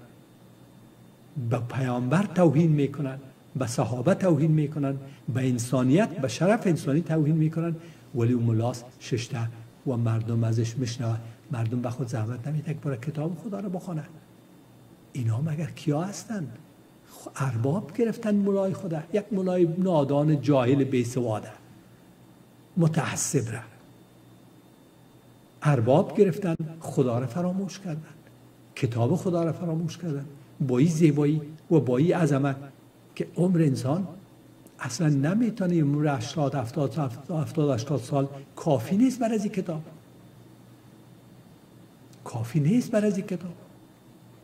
Speaker 1: به پیامبر توهین می‌کنن به صحابه توهین می‌کنن به انسانیت به شرف انسانی توهین می‌کنن. ولی اون ملاس ششته و مردم ازش میشنوه مردم به خود زحمت نمیده که برای کتاب خدا رو بخونن. اینا مگر کیا هستن؟ ارباب گرفتن ملای خدا. یک ملای نادان جاهل بیسواده متعصب را ارباب گرفتن خدا را فراموش کردن. کتاب خدا را فراموش کردن. با این زیبایی و با این عظمت که عمر انسان اصلا نمی‌تونه عمر 80 70 70 80 سال کافی نیست برای این کتاب. کافی نیست برای این کتاب.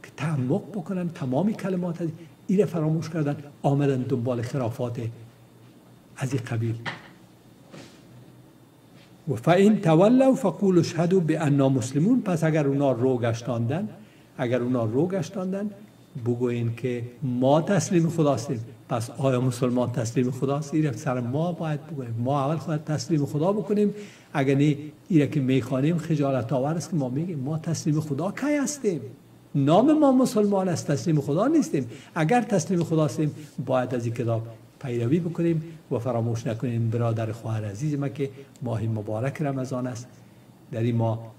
Speaker 1: که تعمق بکنن تمامی کلمات این فراموش کردن آمدن دنبال خرافات از این قبیل. و فاین تولوا فقولوا اشهدوا باننا مسلمون. پس اگر اونا رو گشتاندن اگر اونا رو گشتاندن بگوین که ما تسلیم خداستیم. پس آیا مسلمان تسلیم خداست؟ این سر ما باید بگویم. ما اول خود تسلیم خدا بکنیم. اگر نه ایره که خجالت آور است که ما میگیم ما تسلیم خدا کی هستیم؟ نام ما مسلمان است تسلیم خدا نیستیم. اگر تسلیم خدا هستیم باید از این کتاب پیروی بکنیم. و فراموش نکنیم برادر خواهر عزیز ما که ماه مبارک رمضان است. در این ماه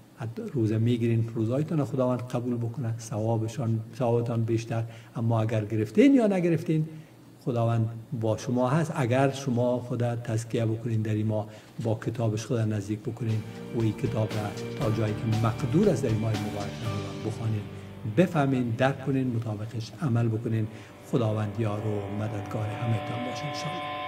Speaker 1: روزه می‌گیرین روزایتان خداوند قبول بکنه. ثوابشان ثوابتان بیشتر. اما اگر گرفتین یا نگرفتین خداوند با شما هست. اگر شما خدا تزکیه بکنین در این ماه با کتابش خدا نزدیک بکنین. و این کتاب را تا جایی که مقدور از در این ماه مبارک بخوانین. بفهمین درک کنین مطابقش عمل بکنین. خداوند یار و مددگار همه باشه انشاءالله.